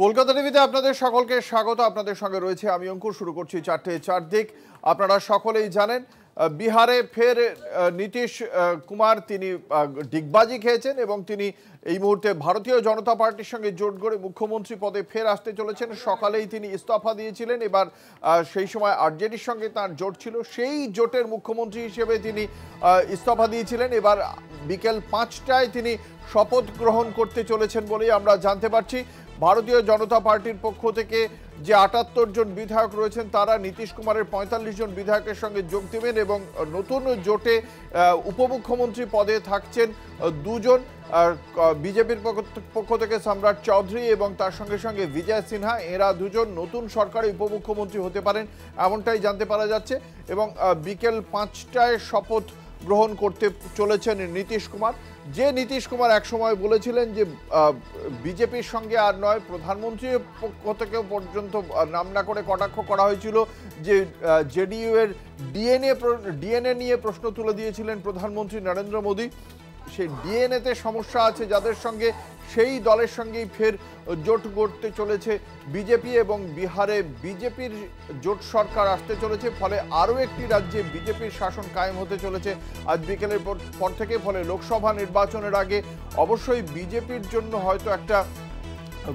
কলকাতা টিভিতে আপনাদের সকলকে স্বাগত। আপনাদের সঙ্গে রয়েছে আমি অঙ্কুর। শুরু করছি চারটে চারদিক। আপনারা সকলেই জানেন বিহারে ফের নীতিশ কুমার তিনি ডিগবাজি খেয়েছেন এবং তিনি এই মুহূর্তে ভারতীয় জনতা পার্টির সঙ্গে জোট গড়ে মুখ্যমন্ত্রী পদে ফের আসতে চলেছেন। সকালেই তিনি ইস্তফা দিয়েছিলেন। এবার সেই সময় আরজেডির সঙ্গে তার জোট ছিল। সেই জোটের মুখ্যমন্ত্রী হিসেবে তিনি ইস্তফা দিয়েছিলেন। এবার বিকেল পাঁচটায় তিনি শপথ গ্রহণ করতে চলেছেন বলেই আমরা জানতে পারছি। ভারতীয় জনতা পার্টির পক্ষ থেকে যে আটাত্তর জন বিধায়ক রয়েছেন, তারা নীতিশ কুমারের পঁয়তাল্লিশ জন বিধায়কের সঙ্গে যোগ দেবেন এবং নতুন জোটে উপমুখ্যমন্ত্রী পদে থাকছেন দুজন। বিজেপির পক্ষ থেকে সম্রাট চৌধুরী এবং তার সঙ্গে সঙ্গে বিজয় সিনহা, এরা দুজন নতুন সরকারে উপমুখ্যমন্ত্রী হতে পারেন, এমনটাই জানতে পারা যাচ্ছে এবং বিকেল পাঁচটায় শপথ গ্রহণ করতে চলেছেন নীতিশ কুমার। যে নীতিশ কুমার একসময় বলেছিলেন যে বিজেপির সঙ্গে আর নয়, প্রধানমন্ত্রীর পক্ষ থেকেও পর্যন্ত নাম না করে কটাক্ষ করা হয়েছিল যে জেডিইউ এর ডিএনএ ডিএনএ নিয়ে প্রশ্ন তুলে দিয়েছিলেন প্রধানমন্ত্রী নরেন্দ্র মোদী। সেই ডিএনএতে সমস্যা আছে যাদের সঙ্গে সেই দলের সঙ্গেই ফের জোট গড়তে চলেছে বিজেপি এবং বিহারে বিজেপির জোট সরকার আসতে চলেছে ফলে আরও একটি রাজ্যে বিজেপির শাসন কায়েম হতে চলেছে। আজ বিকেলের পর- থেকে ফলে লোকসভা নির্বাচনের আগে অবশ্যই বিজেপির জন্য হয়তো একটা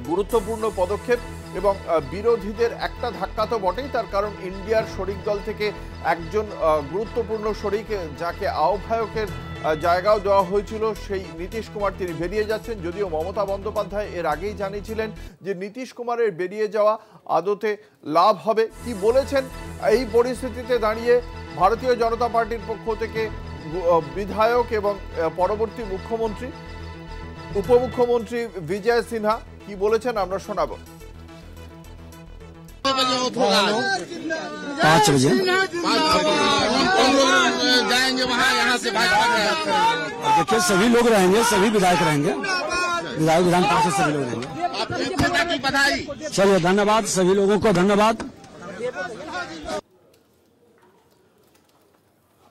গুরুত্বপূর্ণ পদক্ষেপ এবং বিরোধীদের একটা ধাক্কা তো বটেই তার কারণ ইন্ডিয়ার শরিক দল থেকে একজন গুরুত্বপূর্ণ শরিক যাকে আহ্বায়কের আহ, জায়গাও দেওয়া হয়েছিল। সেই নীতিশ কুমার তিনি বেরিয়ে যাচ্ছেন, যদিও মমতা বন্দ্যোপাধ্যায় এর আগেই জানিয়েছিলেন যে নীতিশ কুমারের বেরিয়ে যাওয়া আদতে লাভ হবে। কি বলেছেন? এই পরিস্থিতিতে দাঁড়িয়ে ভারতীয় জনতা পার্টির পক্ষ থেকে বিধায়ক এবং পরবর্তী মুখ্যমন্ত্রী, উপমুখ্যমন্ত্রী বিজয় সিনহা কি বলেছেন? আমরা শোনাবো। पाँच बजे हम लोग जाएंगे वहाँ यहाँ से भाजपा में देखिए सभी लोग रहेंगे सभी विधायक रहेंगे विधायक विधान पार्षद सभी लोग रहेंगे आपके नेता की बधाई चलिए धन्यवाद सभी लोगों को धन्यवाद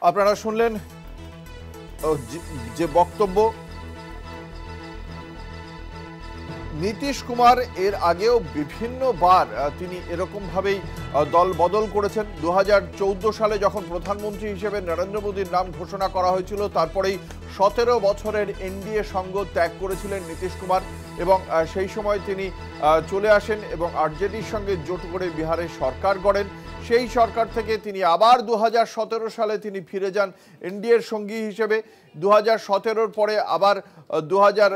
আপনারা শুনলেন ও, যে- যে বক্তব্য নীতিশ কুমার এর আগেও বিভিন্নবার তিনি এরকমভাবেই দল বদল করেছেন। দু হাজার চৌদ্দ সালে যখন প্রধানমন্ত্রী হিসেবে নরেন্দ্র মোদীর নাম ঘোষণা করা হয়েছিল, তারপরেই সতেরো বছরের এনডিএ সঙ্গ ত্যাগ করেছিলেন নীতিশ কুমার এবং সেই সময় তিনি চলে আসেন এবং আরজেডির সঙ্গে জোট করে বিহারের সরকার গড়েন। সেই সরকার থেকে তিনি আবার দু হাজার সতেরো সালে তিনি ফিরে যান এনডিএর সঙ্গী হিসেবে। দু হাজার পরে আবার দু হাজার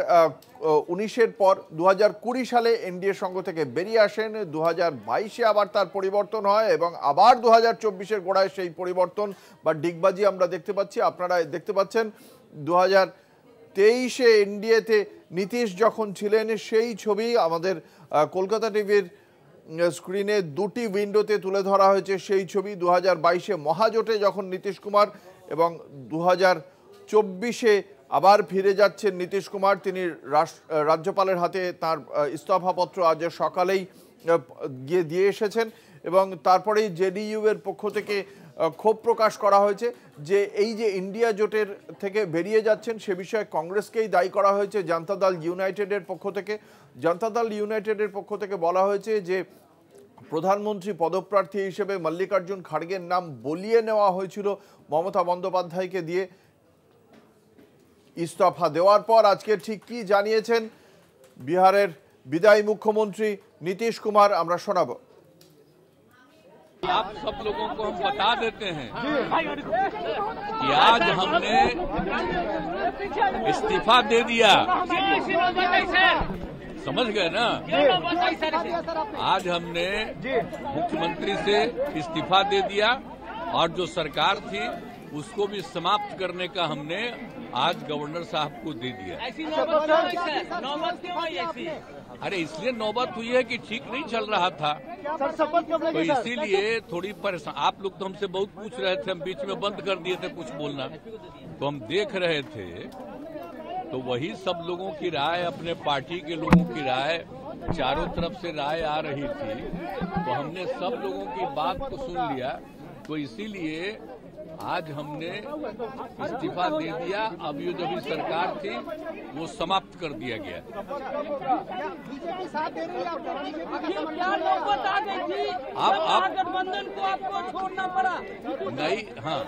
উনিশের পর দু হাজার কুড়ি সালে এনডিএ সঙ্গ থেকে বেরিয়ে আসেন। দু হাজার বাইশে আবার তার পরিবর্তন হয় এবং আবার দু হাজার চব্বিশের গোড়ায় সেই পরিবর্তন বা ডিগবাজি আমরা দেখতে পাচ্ছি। আপনারা দেখতে পাচ্ছেন দু হাজার তেইশে এনডিএতে নীতিশ যখন ছিলেন, সেই ছবি আমাদের কলকাতা টিভির স্ক্রিনে দুটি উইন্ডোতে তুলে ধরা হয়েছে। সেই ছবি দু হাজার বাইশে মহাজোটে যখন নীতিশ কুমার এবং দু হাজার চব্বিশে আবার ফিরে যাচ্ছেন নীতিশ কুমার, তিনি রাজ্যপালের হাতে তার ইস্তফাপত্র আজ সকালেই গিয়ে দিয়ে এসেছেন এবং তারপরেই জেডিইউ এর পক্ষ থেকে ক্ষোভ প্রকাশ করা হয়েছে যে এই যে ইন্ডিয়া জোটের থেকে বেরিয়ে যাচ্ছেন সে বিষয়ে কংগ্রেসকেই দায়ী করা হয়েছে। জনতা দল ইউনাইটেডের পক্ষ থেকে জনতা দল ইউনাইটেডের পক্ষ থেকে বলা হয়েছে যে প্রধানমন্ত্রী পদপ্রার্থী হিসেবে মল্লিকার্জুন খাড়গের নাম বলিয়ে নেওয়া হয়েছিল মমতা বন্দ্যোপাধ্যায়কে দিয়ে ইস্তফা দেওয়ার পর আজকে ঠিক কি জানিয়েছেন বিহারের বিদায়ী মুখ্যমন্ত্রী নীতিশ কুমার আমরা শোনাবো आप सब लोगों को हम बता देते हैं कि आज हमने इस्तीफा दे दिया समझ गए ना? आज हमने मुख्यमंत्री से इस्तीफा दे दिया और जो सरकार थी उसको भी समाप्त करने का हमने आज गवर्नर साहब को दे दिया। ऐसी नौबत क्यों आई ऐसी? अरे इसलिए नौबत हुई है कि ठीक नहीं चल रहा था। तो इसीलिए थोड़ी परेशान आप लोग तो हमसे बहुत पूछ रहे थे हम बीच में बंद कर दिए थे कुछ बोलना। तो हम देख रहे थे तो वही सब लोगों की राय अपने पार्टी के लोगों की राय चारों तरफ़ से राय आ रही थी। तो हमने सब लोगों की बात को सुन लिया। तो इसीलिए आज हमने इस्तीफा दे दिया। अब ये जो भी सरकार थी वो समाप्त कर दिया गया। आप- आप- गठबंधन को आपको छोड़ना पड़ा। नहीं हाँ।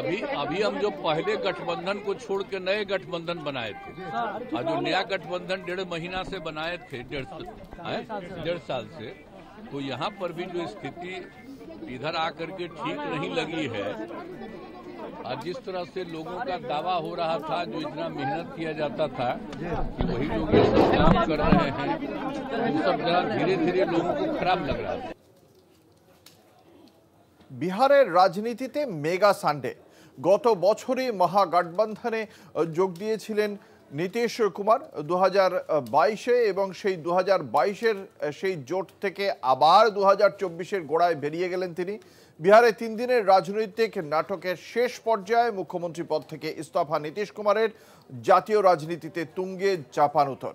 अभी अभी हम जो पहले गठबंधन को छोड़ के नए गठबंधन बनाए थे। और जो नया गठबंधन डेढ़ महीना से बनाए थे डेढ़ हैं? डेढ़ साल से। तो यहाँ पर भी जो स्थिति इधर आकर के ठीक नहीं लगी है और जिस तरह से लोगों का दावा हो रहा था जो इतना मेहनत किया जाता था कि वही लोग ये सब काम कर रहे हैं वो सब जरा धीरे धीरे लोगों को खराब लग रहा है। বিহারের রাজনীতিতে মেগা সানডে। গত বছরই মহাগঠবন্ধনে যোগ দিয়েছিলেন নীতিশ কুমার। দু হাজার বাইশে এবং সেই দু হাজার বাইশের সেই জোট থেকে আবার দু হাজার চব্বিশের গোড়ায় বেরিয়ে গেলেন তিনি। বিহারে তিন দিনের রাজনৈতিক নাটকের শেষ পর্যায়ে মুখ্যমন্ত্রী পদ থেকে ইস্তফা নীতিশ কুমারের। জাতীয় রাজনীতিতে তুঙ্গে চাপানুতর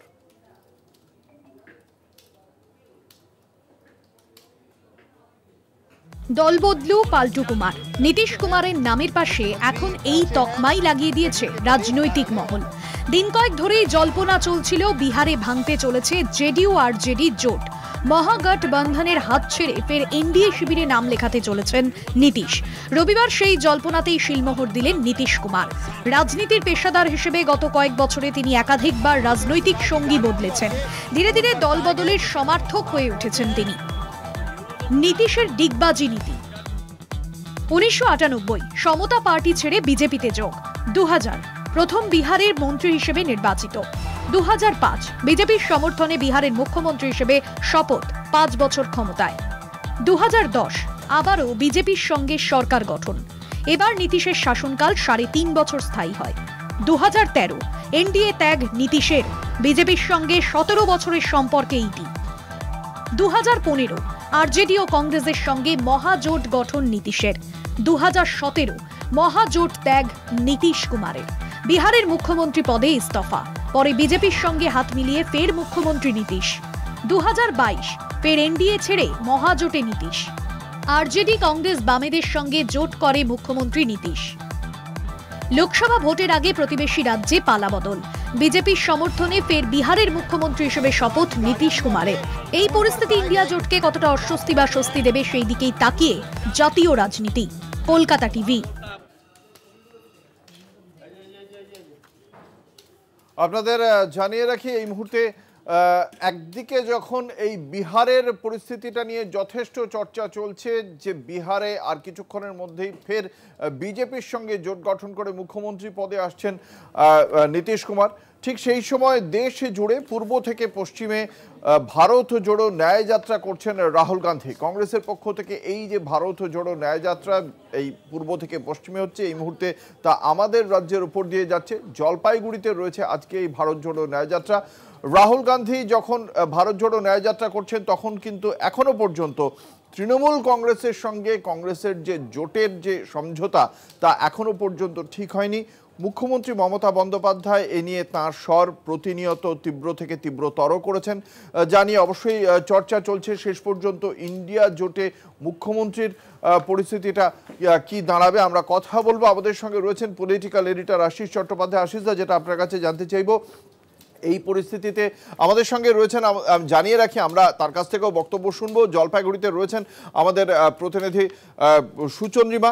দলবদলু পাল্টু কুমার। নীতিশ কুমারের নামের পাশে এখন এই তকমাই লাগিয়ে দিয়েছে রাজনৈতিক মহল। দিন কয়েক ধরেই জল্পনা চলছিল বিহারে ভাঙতে চলেছে জেডিইউ আর জেডি জোট। মহাগঠবন্ধনের হাত ছেড়ে ফের এনডিএ শিবিরে নাম লেখাতে চলেছেন নীতিশ। রবিবার সেই জল্পনাতেই শিলমোহর দিলেন নীতিশ কুমার। রাজনীতির পেশাদার হিসেবে গত কয়েক বছরে তিনি একাধিকবার রাজনৈতিক সঙ্গী বদলেছেন। ধীরে ধীরে দলবদলের সমার্থক হয়ে উঠেছেন তিনি। নীতিশের ডিগবাজি নীতি। উনিশশো আটানব্বই, সমতা পার্টি ছেড়ে বিজেপিতে যোগ। দু হাজার প্রথম বিহারের মন্ত্রী হিসেবে নির্বাচিত। দু হাজার পাঁচ, বিজেপির সমর্থনে বিহারের মুখ্যমন্ত্রী হিসেবে শপথ, পাঁচ বছর ক্ষমতায়। দু আবারও বিজেপির সঙ্গে সরকার গঠন। এবার নীতিশের শাসনকাল সাড়ে তিন বছর স্থায়ী হয়। দু হাজার তেরো, এনডিএ ত্যাগ নীতিশের। বিজেপির সঙ্গে সতেরো বছরের সম্পর্কে ইতি। দু হাজার পনেরো আরজেডি ও কংগ্রেসের সঙ্গে মহাজোট গঠন নীতিশের। দু হাজার সতেরো মহাজোট ত্যাগ নীতিশ কুমারের। বিহারের মুখ্যমন্ত্রী পদে ইস্তফা। পরে বিজেপির সঙ্গে হাত মিলিয়ে ফের মুখ্যমন্ত্রী নীতিশ। দু হাজার বাইশ ফের এনডিএ ছেড়ে মহাজোটে নীতিশ। আরজেডি কংগ্রেস বামেদের সঙ্গে জোট করে মুখ্যমন্ত্রী নীতিশ। লোকসভা ভোটের আগে প্রতিবেশী রাজ্যে পালাবদল বিজেপির সমর্থনে ফের বিহারের মুখ্যমন্ত্রী হিসেবে শপথ নীতিশ কুমারের। এই পরিস্থিতি ইন্ডিয়া জোটকে কতটা অস্বস্তি বা স্বস্তি দেবে সেই দিকেই তাকিয়ে জাতীয় রাজনীতি। কলকাতা টিভি। আপনাদের জানিয়ে রাখি, এই মুহূর্তে একদিকে যখন এই বিহারের পরিস্থিতিটা নিয়ে যথেষ্ট চর্চা চলছে, যে বিহারে আর কিছুক্ষণের মধ্যেই ফের বিজেপির সঙ্গে জোট গঠন করে মুখ্যমন্ত্রী পদে আসছেন নীতিশ কুমার। ঠিক সেই সময় দেশ জুড়ে পূর্ব থেকে পশ্চিমে ভারত জোড়ো ন্যায়যাত্রা করছেন রাহুল গান্ধী। কংগ্রেসের পক্ষ থেকে এই যে ভারত জোড়ো ন্যায়যাত্রা, এই পূর্ব থেকে পশ্চিমে হচ্ছে, এই মুহূর্তে তা আমাদের রাজ্যের উপর দিয়ে যাচ্ছে। জলপাইগুড়িতে রয়েছে আজকে এই ভারত জোড়ো ন্যায়যাত্রা। রাহুল গান্ধী যখন ভারত জোড়ো ন্যায়যাত্রা করছেন তখন কিন্তু এখনও পর্যন্ত তৃণমূল কংগ্রেসের সঙ্গে কংগ্রেসের যে জোটের যে সমঝোতা তা এখনও পর্যন্ত ঠিক হয়নি। মুখ্যমন্ত্রী মমতা বন্দ্যোপাধ্যায় এ নিয়ে তাঁর স্বর প্রতিনিয়ত তীব্র থেকে তীব্রতর করেছেন। আহ, যা নিয়ে অবশ্যই চর্চা চলছে। শেষ পর্যন্ত ইন্ডিয়া জোটে মুখ্যমন্ত্রীর পরিস্থিতিটা কি দাঁড়াবে আমরা কথা বলব। আমাদের সঙ্গে রয়েছেন পলিটিক্যাল এডিটর আশিস চট্টোপাধ্যায়। আশিসদা যেটা আপনার কাছে জানতে চাইব এই পরিস্থিতিতে আমাদের সঙ্গে রয়েছেন জানিয়ে রাখি, আমরা তার কাছ থেকেও বক্তব্য শুনব। জলপাইগুড়িতে রয়েছেন আমাদের প্রতিনিধি সুচন্দ্রিমা।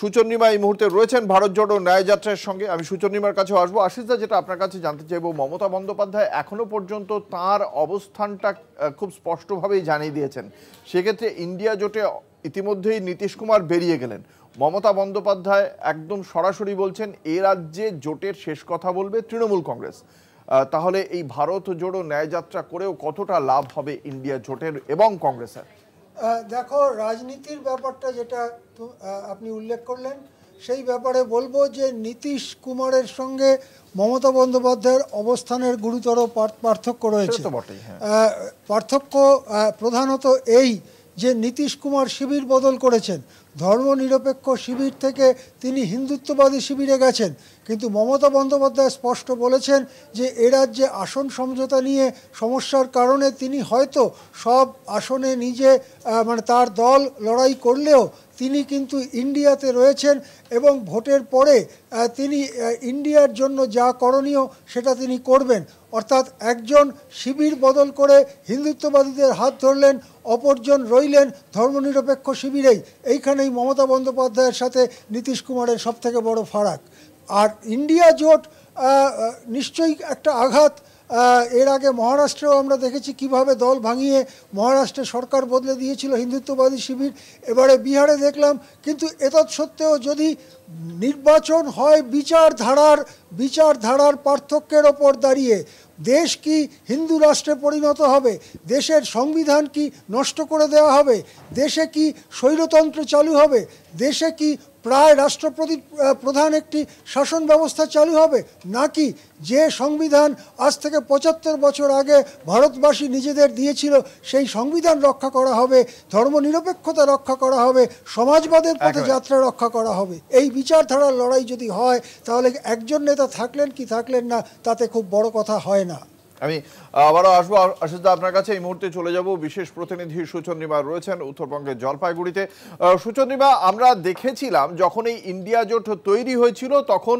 সুচন্দ্রিমা এই মুহূর্তে রয়েছেন ভারত জোড়ো ন্যায়যাত্রার সঙ্গে। আমি সুচন্দ্রিমার কাছে আসব। আশিসদা যেটা আপনার কাছে জানতে চাইব, মমতা বন্দ্যোপাধ্যায় এখনও পর্যন্ত তার অবস্থানটা খুব স্পষ্টভাবেই জানিয়ে দিয়েছেন। সেক্ষেত্রে ইন্ডিয়া জোটে ইতিমধ্যেই নীতিশ কুমার বেরিয়ে গেলেন। মমতা বন্দ্যোপাধ্যায় একদম সরাসরি বলছেন, এ রাজ্যে জোটের শেষ কথা বলবে তৃণমূল কংগ্রেস। তাহলে এই ভারত জোড়ো ন্যায়যাত্রা করেও কতটা লাভ হবে ইন্ডিয়া জোটের এবং কংগ্রেসের দেখো রাজনীতির ব্যাপারটা যেটা আপনি উল্লেখ করলেন সেই ব্যাপারে বলব যে নীতিশ কুমারের সঙ্গে মমতা বন্দ্যোপাধ্যায়ের অবস্থানের গুরুতর পার্থক্য রয়েছে হ্যাঁ। পার্থক্য প্রধানত এই যে নীতিশ কুমার শিবির বদল করেছেন ধর্মনিরপেক্ষ শিবির থেকে তিনি হিন্দুত্ববাদী শিবিরে গেছেন। কিন্তু মমতা বন্দ্যোপাধ্যায় স্পষ্ট বলেছেন যে, এ রাজ্যে আসন সমঝোতা নিয়ে সমস্যার কারণে তিনি হয়তো সব আসনে নিজে মানে তার দল লড়াই করলেও তিনি কিন্তু ইন্ডিয়াতে রয়েছেন এবং ভোটের পরে তিনি ইন্ডিয়ার জন্য যা করণীয় সেটা তিনি করবেন। অর্থাৎ একজন শিবির বদল করে হিন্দুত্ববাদীদের হাত ধরলেন, অপরজন রইলেন ধর্মনিরপেক্ষ শিবিরেই। এইখানেই মমতা বন্দ্যোপাধ্যায়ের সাথে নীতিশ কুমারের সবথেকে বড় ফারাক। আর ইন্ডিয়া জোট নিশ্চয়ই একটা আঘাত এর আগে মহারাষ্ট্রেও আমরা দেখেছি কীভাবে দল ভাঙিয়ে মহারাষ্ট্রে সরকার বদলে দিয়েছিল হিন্দুত্ববাদী শিবির। এবারে বিহারে দেখলাম, কিন্তু এতৎ সত্ত্বেও যদি নির্বাচন হয় বিচারধারার বিচারধারার পার্থক্যের ওপর দাঁড়িয়ে, দেশ কি হিন্দু রাষ্ট্রে পরিণত হবে? দেশের সংবিধান কি নষ্ট করে দেওয়া হবে? দেশে কি স্বৈরতন্ত্র চালু হবে? দেশে কি প্রায় রাষ্ট্রপতি প্রধান একটি শাসন ব্যবস্থা চালু হবে নাকি যে সংবিধান আজ থেকে পঁচাত্তর বছর আগে ভারতবাসী নিজেদের দিয়েছিল সেই সংবিধান রক্ষা করা হবে ধর্মনিরপেক্ষতা রক্ষা করা হবে সমাজবাদের পথে যাত্রা রক্ষা করা হবে? এই বিচারধারার লড়াই যদি হয় তাহলে একজন নেতা থাকলেন কি থাকলেন না তাতে খুব বড় কথা হয় না। আমি আবারও আসব আশিস দা, আপনার কাছে এই মুহূর্তে চলে যাব। বিশেষ প্রতিনিধি সুচন্দ্রিমা রয়েছেন উত্তরবঙ্গের জলপাইগুড়িতে। সুচন্দ্রিমা আমরা দেখেছিলাম যখন এই ইন্ডিয়া জোট তৈরি হয়েছিল, তখন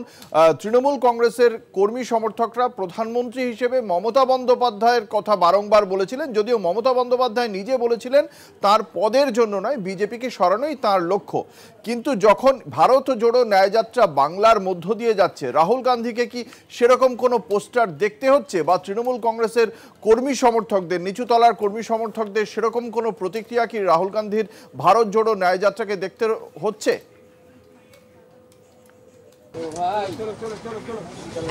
তৃণমূল কংগ্রেসের কর্মী সমর্থকরা প্রধানমন্ত্রী হিসেবে মমতা বন্দ্যোপাধ্যায়ের কথা বারংবার বলেছিলেন। যদিও মমতা বন্দ্যোপাধ্যায় নিজে বলেছিলেন, তার পদের জন্য নয়, বিজেপিকে সরানোই তার লক্ষ্য। কিন্তু যখন ভারত জোড়ো ন্যায়যাত্রা বাংলার মধ্য দিয়ে যাচ্ছে, রাহুল গান্ধীকে কি সেরকম কোনো পোস্টার দেখতে হচ্ছে বা তৃণমূল কংগ্রেসের কর্মী সমর্থকদের নিচুতলার কর্মী সমর্থকদের সেরকম কোনো প্রতিক্রিয়া কি রাহুল গান্ধীর ভারত জোড়ো ন্যায়যাত্রাকে দেখতে হচ্ছে?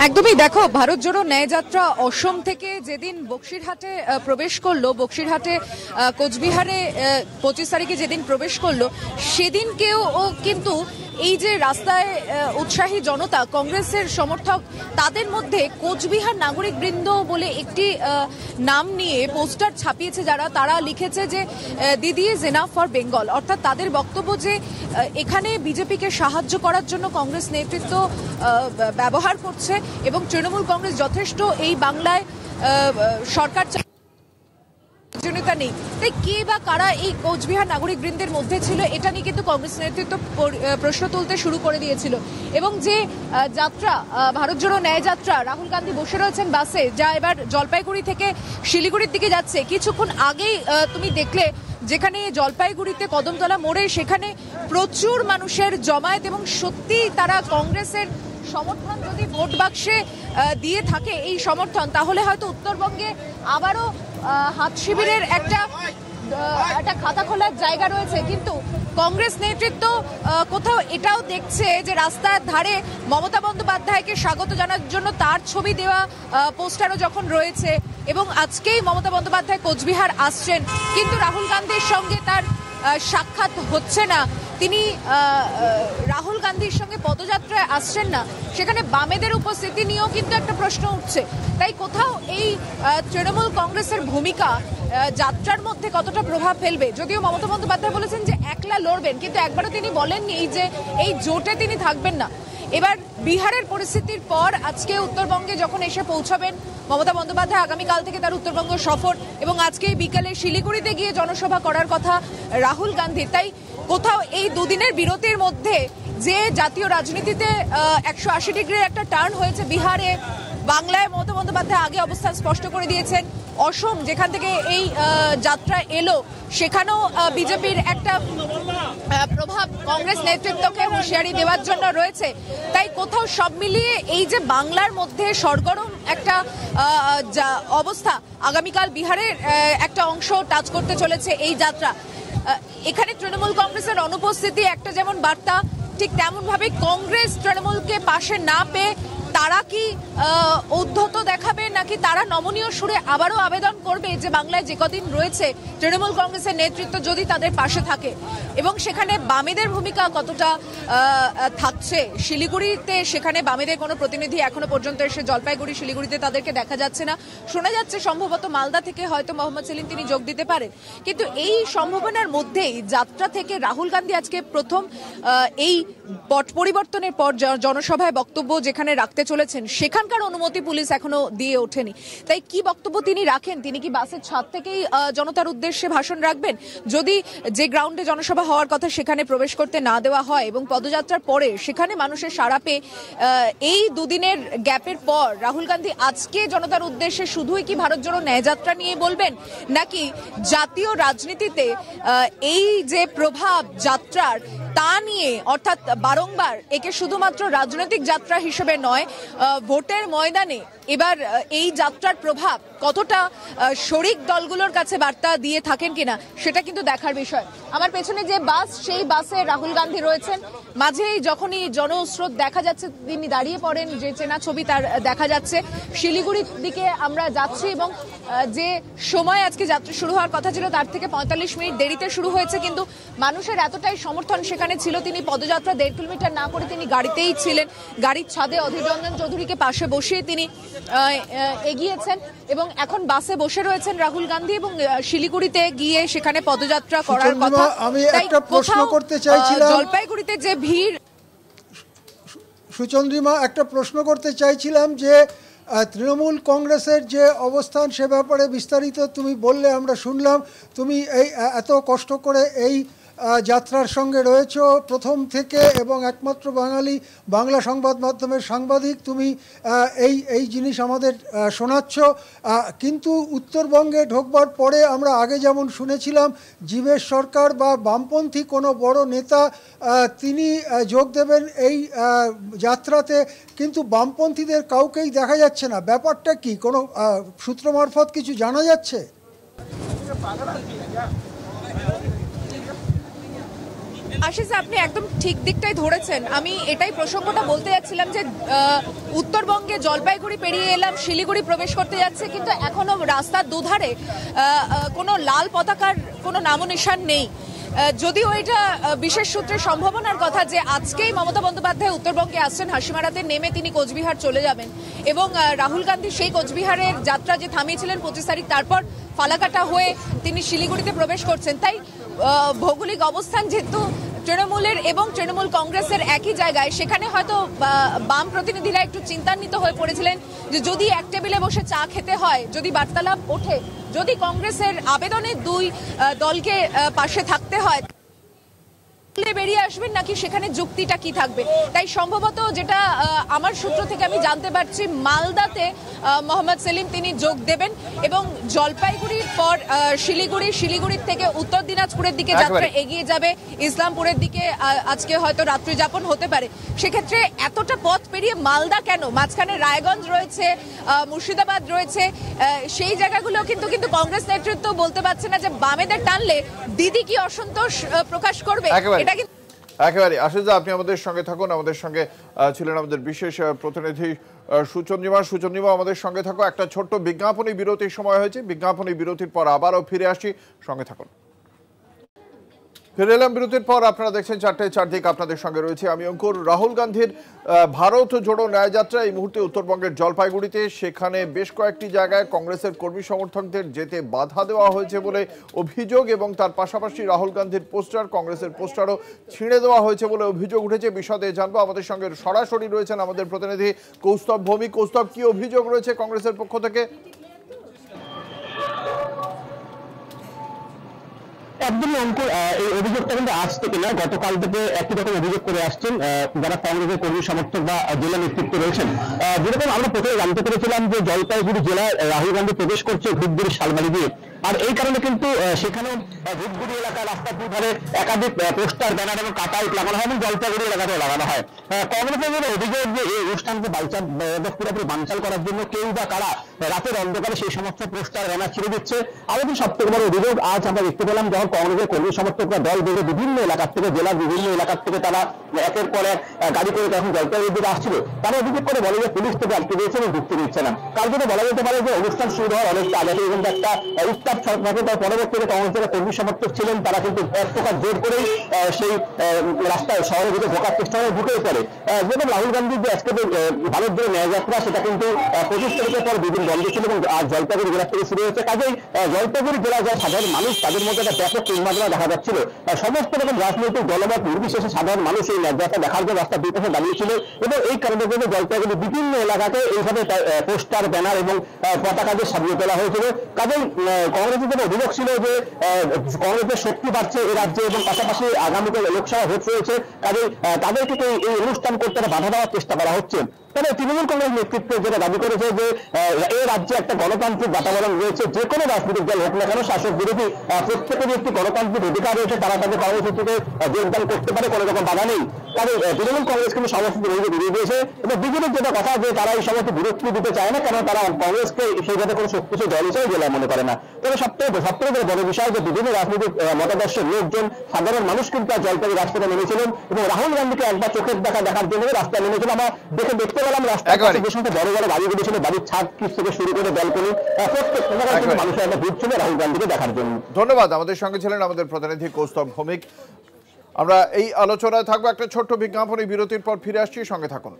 একদমই দেখো, ভারত জোড়ো ন্যায়যাত্রা অসম থেকে যেদিন বক্সিরহাটে প্রবেশ করল, বক্সিরহাটে কোচবিহারে পঁচিশ তারিখে যেদিন প্রবেশ করল, সেদিনকেও ও কিন্তু এই যে রাস্তায় উৎসাহী জনতা, কংগ্রেসের সমর্থক, তাদের মধ্যে কোচবিহার নাগরিক বৃন্দ বলে একটি নাম নিয়ে পোস্টার ছাপিয়েছে যারা। তারা লিখেছে যে দিদি ইজ এনাফ ফর বেঙ্গল অর্থাৎ তাদের বক্তব্য যে এখানে বিজেপিকে সাহায্য করার জন্য কংগ্রেস নেতৃত্ব ব্যবহার করছে এবং তৃণমূল কংগ্রেস যথেষ্ট এই বাংলায় সরকার প্রয়োজনীয়তা নেই। তাই কে বা কারা এই কোচবিহার নাগরিক বৃন্দের মধ্যে ছিল, এটা নিয়ে কিন্তু কংগ্রেস নেতৃত্ব পর- প্রশ্ন তুলতে শুরু করে দিয়েছিল। এবং যে যাত্রা ভারত জোড়ো ন্যায় যাত্রা, রাহুল গান্ধী বসে রয়েছেন বাসে, যা এবার জলপাইগুড়ি থেকে শিলিগুড়ির দিকে যাচ্ছে। কিছুক্ষণ আগেই তুমি দেখলে, যেখানে জলপাইগুড়িতে কদমতলা মোড়ে, সেখানে প্রচুর মানুষের জমায়েত এবং সত্যি তারা কংগ্রেসের সমর্থন যদি ভোট বাক্সে দিয়ে থাকে এই সমর্থন, তাহলে হয়তো উত্তরবঙ্গে আবারও হাত শিবিরের একটা একটা খাতা খোলার জায়গা রয়েছে, কিন্তু কংগ্রেস নেতৃত্ব কোথাও এটাও দেখছে যে রাস্তার ধারে মমতা বন্দ্যোপাধ্যায়কে স্বাগত জানার জন্য তার ছবি দেওয়া পোস্টারও যখন রয়েছে, এবং আজকেই মমতা বন্দ্যোপাধ্যায় কোচবিহার আসছেন, কিন্তু রাহুল গান্ধীর সঙ্গে তার সাক্ষাৎ হচ্ছে না। তিনি রাহুল গান্ধীর সঙ্গে পদযাত্রায় আসছেন না, সেখানে বামেদের উপস্থিতি নিয়েও কিন্তু একটা প্রশ্ন উঠছে। তাই কোথাও এই তৃণমূল কংগ্রেসের ভূমিকা যাত্রার মধ্যে কতটা প্রভাব ফেলবে? যদিও মমতা বন্দ্যোপাধ্যায় বলেছেন যে একলা লড়বেন, কিন্তু একবারও তিনি বলেননি যে, এই জোটে তিনি থাকবেন না। এবার বিহারের পরিস্থিতির পর আজকে উত্তরবঙ্গে যখন এসে পৌঁছাবেন, মমতা বন্দ্যোপাধ্যায় আগামীকাল থেকে তার উত্তরবঙ্গ সফর এবং আজকে বিকালে শিলিগুড়িতে গিয়ে জনসভা করার কথা রাহুল গান্ধীর। তাই কোথাও এই দুদিনের বিরতির মধ্যে যে জাতীয় রাজনীতিতে একশো আশি ডিগ্রির একটা টার্ন হয়েছে বিহারে, বাংলায় মমতা বন্দ্যোপাধ্যায় আগে অবস্থান স্পষ্ট করে দিয়েছেন। অসম, যেখান থেকে এই যাত্রা এলো, সেখানেও বিজেপির একটা প্রভাব কংগ্রেস নেতৃত্বকে হুঁশিয়ারি দেওয়ার জন্য রয়েছে। তাই কোথাও সব মিলিয়ে এই যে বাংলার মধ্যে সরগরম একটা অবস্থা, আগামীকাল বিহারের একটা অংশ টাচ করতে চলেছে এই যাত্রা। এখানে তৃণমূল কংগ্রেসের অনুপস্থিতি একটা যেমন বার্তা, ঠিক তেমন ভাবে কংগ্রেস তৃণমূলকে পাশে না পেয়ে তারা কি উদ্ধত দেখাবে নাকি তারা নমনীয় সুরে আবারও আবেদন করবে যে বাংলায় যে কদিন রয়েছে তৃণমূল কংগ্রেসের নেতৃত্ব যদি তাদের পাশে থাকে? এবং সেখানে বামেদের ভূমিকা কতটা থাকছে? শিলিগুড়িতে সেখানে বামেদের কোনো প্রতিনিধি এখনও পর্যন্ত এসে জলপাইগুড়ি, শিলিগুড়িতে তাদেরকে দেখা যাচ্ছে না। শোনা যাচ্ছে সম্ভবত মালদা থেকে হয়তো মোহাম্মদ সেলিম তিনি যোগ দিতে পারেন। কিন্তু এই সম্ভাবনার মধ্যেই যাত্রা থেকে রাহুল গান্ধী আজকে প্রথম এই পট পরিবর্তনের পর জনসভায় বক্তব্য যেখানে রাখতে চলেছেন, সেখানকার অনুমতি পুলিশ এখনও দিয়ে ওঠেনি। তাই কি বক্তব্য তিনি রাখেন? তিনি কি বাসের ছাদ থেকেই জনতার উদ্দেশ্যে ভাষণ রাখবেন? যদি যে গ্রাউন্ডে জনসভা হওয়ার কথা সেখানে প্রবেশ করতে না দেওয়া হয় এবং পদযাত্রার পরে সেখানে মানুষের সাড়া পেয়ে এই দুদিনের গ্যাপের পর রাহুল গান্ধী আজকে জনতার উদ্দেশ্যে শুধুই কি ভারত জোড়ো ন্যায়যাত্রা নিয়ে বলবেন? নাকি জাতীয় রাজনীতিতে এই যে প্রভাব যাত্রার, তা নিয়ে, অর্থাৎ বারংবার একে শুধুমাত্র রাজনৈতিক যাত্রা হিসেবে নয় ভোটের ময়দানে এবার এই যাত্রার প্রভাব কতটা শরিক দলগুলোর কাছে বার্তা দিয়ে থাকেন কিনা, সেটা কিন্তু দেখার বিষয়। আমার পেছনে যে বাস, সেই বাসে রাহুল গান্ধী রয়েছেন। মাঝেই যখনই জনস্রোত দেখা যাচ্ছে, তিনি দাঁড়িয়ে পড়েন, যে চেনা ছবি তার দেখা যাচ্ছে। শিলিগুড়ির দিকে আমরা যাচ্ছি এবং যে সময় আজকে যাত্রা শুরু হওয়ার কথা ছিল, তার থেকে পঁয়তাল্লিশ মিনিট দেরিতে শুরু হয়েছে, কিন্তু মানুষের এতটাই সমর্থন সেখানে ছিল, তিনি পদযাত্রা দেড় কিলোমিটার না করে তিনি গাড়িতেই ছিলেন। গাড়ির ছাদে অধীর রঞ্জন চৌধুরীকে পাশে বসিয়ে তিনি এগিয়েছেন এবং এখন বাসে বসে রয়েছেন রাহুল গান্ধী এবং শিলিগুড়িতে গিয়ে সেখানে পদযাত্রা করার কথা আমি একটা প্রশ্ন করতে চাইছিলাম। জলপাইগুড়িতে যে ভিড় সুচন্দ্রিমা একটা প্রশ্ন করতে চাইছিলাম যে তৃণমূল কংগ্রেসের যে অবস্থান সে ব্যাপারে বিস্তারিত তুমি বললে আমরা শুনলাম তুমি এই এত কষ্ট করে এই যাত্রার সঙ্গে রয়েছো প্রথম থেকে এবং একমাত্র বাঙালি বাংলা সংবাদ মাধ্যমের সাংবাদিক। তুমি এই এই জিনিস আমাদের শোনাচ্ছ। কিন্তু উত্তরবঙ্গে ঢোকবার পরে আমরা আগে যেমন শুনেছিলাম জীবেশ সরকার বা বামপন্থী কোনো বড় নেতা তিনি যোগ দেবেন এই যাত্রাতে। কিন্তু বামপন্থীদের কাউকেই দেখা যাচ্ছে না। ব্যাপারটা কি? কোনো সূত্র মারফত কিছু জানা যাচ্ছে? আশিস, আপনি একদম ঠিক দিকটাই ধরেছেন। আমি এটাই প্রসঙ্গটা বলতে যাচ্ছিলাম যে উত্তরবঙ্গে জলপাইগুড়ি পেরিয়ে এলাম, শিলিগুড়ি প্রবেশ করতে যাচ্ছে, কিন্তু এখনও রাস্তার দুধারে কোনো লাল পতাকার কোনো নামনিশান নেই। যদিও এটা বিশেষ সূত্রে সম্ভাবনার কথা যে, আজকেই মমতা বন্দ্যোপাধ্যায় উত্তরবঙ্গে আসছেন, হাসিমারাতে নেমে তিনি কোচবিহার চলে যাবেন। এবং রাহুল গান্ধী সেই কোচবিহারের যাত্রা যে থামিয়েছিলেন পঁচিশ তারিখ, তারপর ফালাকাটা হয়ে তিনি শিলিগুড়িতে প্রবেশ করছেন। তাই ভৌগোলিক অবস্থান যেহেতু তৃণমূলের এবং তৃণমূল কংগ্রেসের একই জায়গায় সেখানে হয়তো বাম প্রতিনিধিরা একটু চিন্তান্বিত হয়ে পড়েছিলেন যে যদি এক টেবিলে বসে চা খেতে হয়, যদি বার্তালাপ ওঠে, যদি কংগ্রেসের আবেদনে দুই দলকে পাশে থাকতে হয় বেরিয়ে আসবেন নাকি সেখানে যুক্তিটা কি থাকবে? তাই সম্ভবত যেটা আমার সূত্র থেকে আমি জানতে পারছি মালদাতে মোহাম্মদ সেলিম তিনি যোগ দেবেন এবং জলপাইগুড়ির পর শিলিগুড়ি শিলিগুড়ির থেকে উত্তর দিনাজপুরের দিকে যাত্রা এগিয়ে যাবে। ইসলামপুরের দিকে আজকে হয়তো রাত্রি যাপন হতে পারে। সেক্ষেত্রে এতটা পথ পেরিয়ে মালদা কেন? মাঝখানে রায়গঞ্জ রয়েছে আহ, মুর্শিদাবাদ রয়েছে সেই জায়গাগুলো কিন্তু কিন্তু কংগ্রেস নেতৃত্ব বলতে পারছে না যে বামেদের টানলে দিদি কি অসন্তোষ প্রকাশ করবে? এটা কিন্তু একেবারে। আশুজা আপনি আমাদের সঙ্গে থাকুন, আমাদের সঙ্গে ছিলেন আমাদের বিশেষ প্রতিনিধি সুচন্দ্রিমা সুচন্দ্রিমা আমাদের সঙ্গে থাকো। একটা ছোট্ট বিজ্ঞাপনী বিরতির সময় হয়েছে। বিজ্ঞাপনী বিরতির পর আবারও ফিরে আসি। সঙ্গে থাকুন। ফিরে এলাম বিরতির পর, আপনারা দেখছেন চারটে, চারদিক আপনাদের সঙ্গে রয়েছে। আমি অঙ্কুর, রাহুল গান্ধীর ভারত জোড়ো ন্যায়যাত্রা এই মুহূর্তে উত্তরবঙ্গের জলপাইগুড়িতে। সেখানে বেশ কয়েকটি জায়গায় কংগ্রেসের কর্মী সমর্থকদের যেতে বাধা দেওয়া হয়েছে বলে অভিযোগ এবং তার পাশাপাশি রাহুল গান্ধীর পোস্টার, কংগ্রেসের পোস্টারও ছিঁড়ে দেওয়া হয়েছে বলে অভিযোগ উঠেছে। বিশদে জানব, আমাদের সঙ্গে সরাসরি রয়েছেন আমাদের প্রতিনিধি কৌস্তব ভৌমিক। কৌস্তব, কি অভিযোগ রয়েছে কংগ্রেসের পক্ষ থেকে? একদমই অঙ্ক আহ, এই অভিযোগটা কিন্তু আজ থেকে না গতকাল থেকে একই রকম অভিযোগ করে আসছেন যারা কংগ্রেসের কর্মী সমর্থক বা জেলা নেতৃত্ব রয়েছেন। যেরকম আমরা প্রথমে জানতে পেরেছিলাম যে জলপাইগুড়ি জেলায় রাহুল গান্ধী প্রবেশ করছে ধূপগুড়ি শালবাড়ি দিয়ে। আর এই কারণে কিন্তু আহ, সেখানেও ধূপগুড়ি এলাকায় রাস্তার দুধারে একাধিক পোস্টার ব্যানার এবং কাটাইট লাগানো হয় এবং জলপাইগুড়ি এলাকাতেও লাগানো হয়। কংগ্রেসের অভিযোগ যে এই অনুষ্ঠানকে বাইচাল পুরোপুরি বানচাল করার জন্য কেউ বা কারা রাতের অন্ধকারে সেই সমস্ত পোস্টার ব্যানার ছিঁড়ে দিচ্ছে যে সব থেকে বড় অভিযোগ আজ আমরা দেখতে পেলাম যখন কংগ্রেসের কর্মী সমর্থকরা দল বেঁধে বিভিন্ন এলাকার থেকে জেলার বিভিন্ন এলাকার থেকে তারা একের পর এক গাড়ি করে তখন জলপাইগুড়ির দিকে আসছিল তারা অভিযোগ করে বলে যে পুলিশ থেকে আটকে দিয়েছে এবং ঢুকতে দিচ্ছে না। কার জন্য বলা যেতে পারে যে অনুষ্ঠান শুরু হওয়ার অনেকটা আগে কিন্তু একটা উত্তাপ ছড়াতে তার পরবর্তীতে কংগ্রেসের কর্মী সমর্থক ছিলেন, তারা কিন্তু এক প্রকার জোর করেই সেই রাস্তায়, শহরের ভিতরে ঢোকার চেষ্টা করে ঢুকেও পড়ে। যেরকম রাহুল গান্ধীর যে আজকে ভারত জোড়ো ন্যায়যাত্রা সেটা কিন্তু পঁচিশ তারিখের পর দুদিন বন্ধ ছিল এবং আজ জলপাইগুড়ি জেলা থেকে শুরু হয়েছে। কাজেই জলপাইগুড়ি জেলার যা সাধারণ মানুষ, তাদের মধ্যে একটা ব্যাপক উন্মাদনা দেখা যাচ্ছিল। সমস্ত রকম রাজনৈতিক দলমত, নির্বিশেষে সাধারণ মানুষ এই ন্যায়যাত্রা দেখার জন্য রাস্তার দুই পাশে দাঁড়িয়েছিল এবং এই কারণে কিন্তু জলপাইগুড়ি বিভিন্ন এলাকাতে এইভাবে পোস্টার, ব্যানার এবং পতাকা দিয়ে সাজিয়ে তোলা হয়েছিল। কাজেই কংগ্রেসের যেটা অভিযোগ ছিল যে কংগ্রেসের শক্তি বাড়ছে এই রাজ্যে এবং পাশাপাশি আগামীকাল লোকসভা ভোট রয়েছে। কাজেই তাদেরকে এই- অনুষ্ঠান করতে বাধা দেওয়ার চেষ্টা করা হচ্ছে। তবে তৃণমূল কংগ্রেস নেতৃত্ব যেটা দাবি করেছে যে এই রাজ্যে একটা গণতান্ত্রিক বাতাবরণ রয়েছে, যে কোনো রাজনৈতিক দল হোক না কেন, শাসক বিরোধী প্রত্যেকেরই একটি গণতান্ত্রিক অধিকার রয়েছে, তারা তাদের কর্মসূচিতে যোগদান করতে পারে, কোনো রকম বাধা নেই। তবে তৃণমূল কংগ্রেস কিন্তু সমস্ত বিরোধী বেরিয়ে দিয়েছে এবং বিজেপির যেটা কথা যে তারা এই সমস্ত বিরক্তি দিতে চায় না কারণ তারা কংগ্রেসকে সেইভাবে কোনো শক্তিশালী দল হিসেবে জেলা মনে করে না। তবে সবথেকে সবথেকে বড় বিষয় যে বিভিন্ন রাজনৈতিক মতাদর্শের লোকজন, সাধারণ মানুষ কিন্তু আজ জলপাইগুড়ি রাস্তায় নেমেছিলেন, এবং রাহুল গান্ধীকে একবার চোখের দেখা দেখার জন্য রাস্তায় নেমেছিল। আমরা দেখে দেখতে পেলাম রাস্তায় একেবারে। বড় বড় বাড়িগুলো ছিল বাড়ির ছাদ থেকে শুরু করে ব্যালকনি প্রত্যেক জায়গায় কিন্তু একেবারে। মানুষের একটা ভিড় ছিল রাহুল গান্ধীকে দেখার জন্য। ধন্যবাদ। আমাদের সঙ্গে ছিলেন আমাদের প্রতিনিধি কৌস্তব ভৌমিক। আমরা এই আলোচনায় থাকব একটা ছোট্ট বিজ্ঞাপনী বিরতির পর ফিরে আসছি সঙ্গে থাকুন।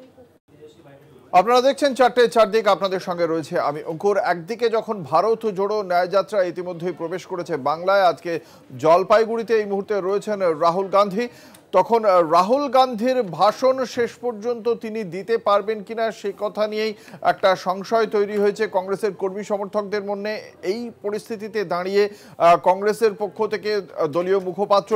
আপনারা দেখছেন চারটে চারদিক আপনাদের সঙ্গে রয়েছে আমি অঙ্কুর। একদিকে যখন ভারত জোড়ো ন্যায়যাত্রা ইতিমধ্যেই প্রবেশ করেছে বাংলায় আজকে জলপাইগুড়িতে এই মুহূর্তে রয়েছেন রাহুল গান্ধী। তখন আহ, রাহুল গান্ধীর ভাষণ শেষ পর্যন্ত তিনি দিতে পারবেন কিনা সে কথা নিয়েই একটা সংশয় তৈরি হয়েছে কংগ্রেসের কর্মী সমর্থকদের মধ্যে এই পরিস্থিতিতে দাঁড়িয়ে আহ, কংগ্রেসের পক্ষ থেকে আহ, দলীয় মুখপাত্র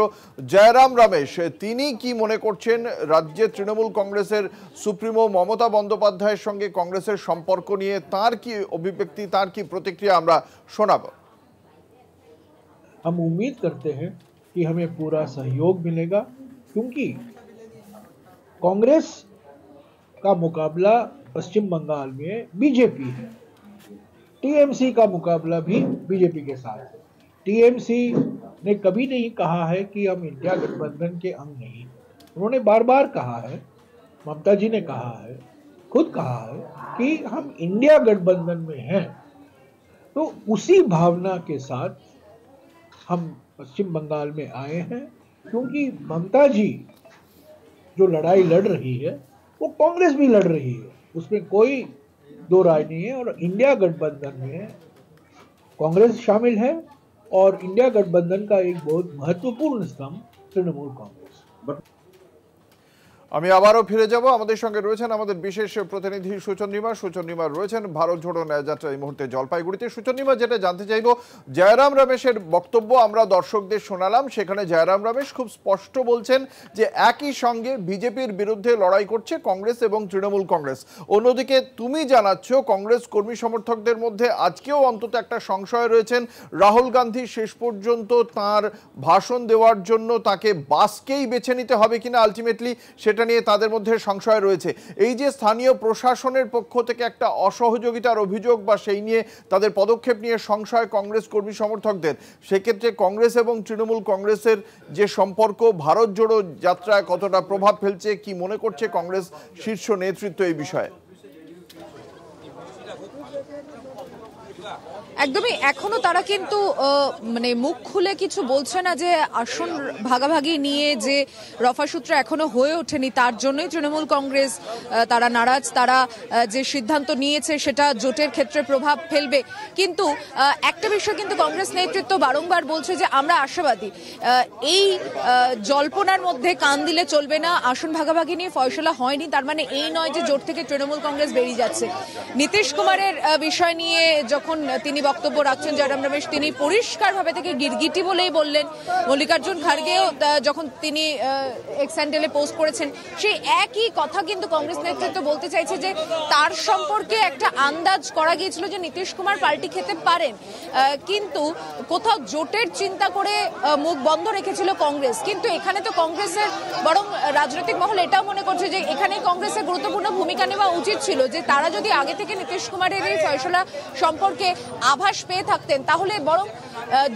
জয়রাম রমেশ তিনি কি মনে করছেন রাজ্যে তৃণমূল কংগ্রেসের সুপ্রিমো মমতা বন্দ্যোপাধ্যায়ের সঙ্গে কংগ্রেসের সম্পর্ক নিয়ে তার কি অভিব্যক্তি তার কি প্রতিক্রিয়া আমরা শোনাবো हम उम्मीद करते हैं कि हमें पूरा सहयोग मिलेगा क्योंकि कांग्रेस का मुकाबला पश्चिम बंगाल में बीजेपी है। टीएमसी का मुकाबला भी बीजेपी के साथ है। टीएमसी ने कभी नहीं कहा है कि हम इंडिया गठबंधन के अंग नहीं उन्होंने बार बार कहा है, ममता जी ने कहा है, खुद कहा है कि हम इंडिया गठबंधन में हैं। तो उसी भावना के साथ हम पश्चिम बंगाल में आए हैं। क्योंकि ममता जी जो लड़ाई लड़ रही है, वो कांग्रेस भी लड़ रही है। उसमें कोई दो राय नहीं है और इंडिया गठबंधन में कांग्रेस शामिल है और इंडिया गठबंधन का एक बहुत महत्वपूर्ण स्तंभ तृणमूल कांग्रेस। আমি আবারও ফিরে যাব। আমাদের সঙ্গে রয়েছেন আমাদের বিশেষ প্রতিনিধি সুচন্দ্রিমা সুচন্দ্রিমা রয়েছেন ভারত জোড়ো ন্যায়যাত্রা এই মুহূর্তে জলপাইগুড়িতে। সুচন্দ্রিমা যেটা জানতে চাইব, জয়রাম রমেশের বক্তব্য আমরা দর্শকদের শোনালাম। সেখানে জয়রাম রমেশ খুব স্পষ্ট বলছেন যে একই সঙ্গে বিজেপির বিরুদ্ধে লড়াই করছে কংগ্রেস এবং তৃণমূল কংগ্রেস। অন্যদিকে তুমি জানাচ্ছ, কংগ্রেস কর্মী সমর্থকদের মধ্যে আজকেও অন্তত একটা সংশয় রয়েছেন। রাহুল গান্ধী শেষ পর্যন্ত তার ভাষণ দেওয়ার জন্য তাকে বাসকেই বেছে নিতে হবে কিনা আলটিমেটলি সেটা নিয়ে তাদের মধ্যে সংশয় রয়েছে। এই যে স্থানীয় প্রশাসনের পক্ষ থেকে একটা অসহযোগিতার অভিযোগ বা সেই নিয়ে তাদের পদক্ষেপ নিয়ে সংশয় কংগ্রেস কর্মী সমর্থকদের, সেক্ষেত্রে কংগ্রেস এবং তৃণমূল কংগ্রেসের যে সম্পর্ক, ভারত জোড়ো যাত্রায় কতটা প্রভাব ফেলছে, কি মনে করছে কংগ্রেস শীর্ষ নেতৃত্ব এই বিষয়ে? একদমই, এখনও তারা কিন্তু মানে মুখ খুলে কিছু বলছে না যে আসন ভাগাভাগি নিয়ে যে রফাসূত্র এখনও হয়ে ওঠেনি, তার জন্যই তৃণমূল কংগ্রেস তারা নারাজ, তারা যে সিদ্ধান্ত নিয়েছে সেটা জোটের ক্ষেত্রে প্রভাব ফেলবে। কিন্তু একটা বিষয় কিন্তু কংগ্রেস নেতৃত্ব বারংবার বলছে যে আমরা আশাবাদী এই জল্পনার মধ্যে কান দিলে চলবে না, আসন ভাগাভাগি নিয়ে ফয়সলা হয়নি, তার মানে এই নয় যে জোট থেকে তৃণমূল কংগ্রেস বেরিয়ে যাচ্ছে। নীতিশ কুমারের বিষয় নিয়ে যখন তিনি বক্তব্য রাখছেন জয়রাম রমেশ তিনি পরিষ্কারভাবে থেকে গিরগিটি বলেই বললেন। মল্লিকার্জুন খার্গেও যখন তিনি এক্স পোস্ট করেছেন, সেই একই কথা কিন্তু কংগ্রেস নেতৃত্ব বলতে চাইছে যে, তার সম্পর্কে একটা আন্দাজ করা গিয়েছিল যে নীতিশ কুমার পাল্টি খেতে পারেন। কিন্তু কোথাও জোটের চিন্তা করে মুখ বন্ধ রেখেছিল কংগ্রেস। কিন্তু এখানে তো কংগ্রেসের বরং রাজনৈতিক মহল এটাও মনে করছে যে এখানে কংগ্রেসের গুরুত্বপূর্ণ ভূমিকা নেওয়া উচিত ছিল যে, তারা যদি আগে থেকে নীতিশ কুমারের এই ফয়সলা সম্পর্কে আভাস পেয়ে থাকতেন, তাহলে বরং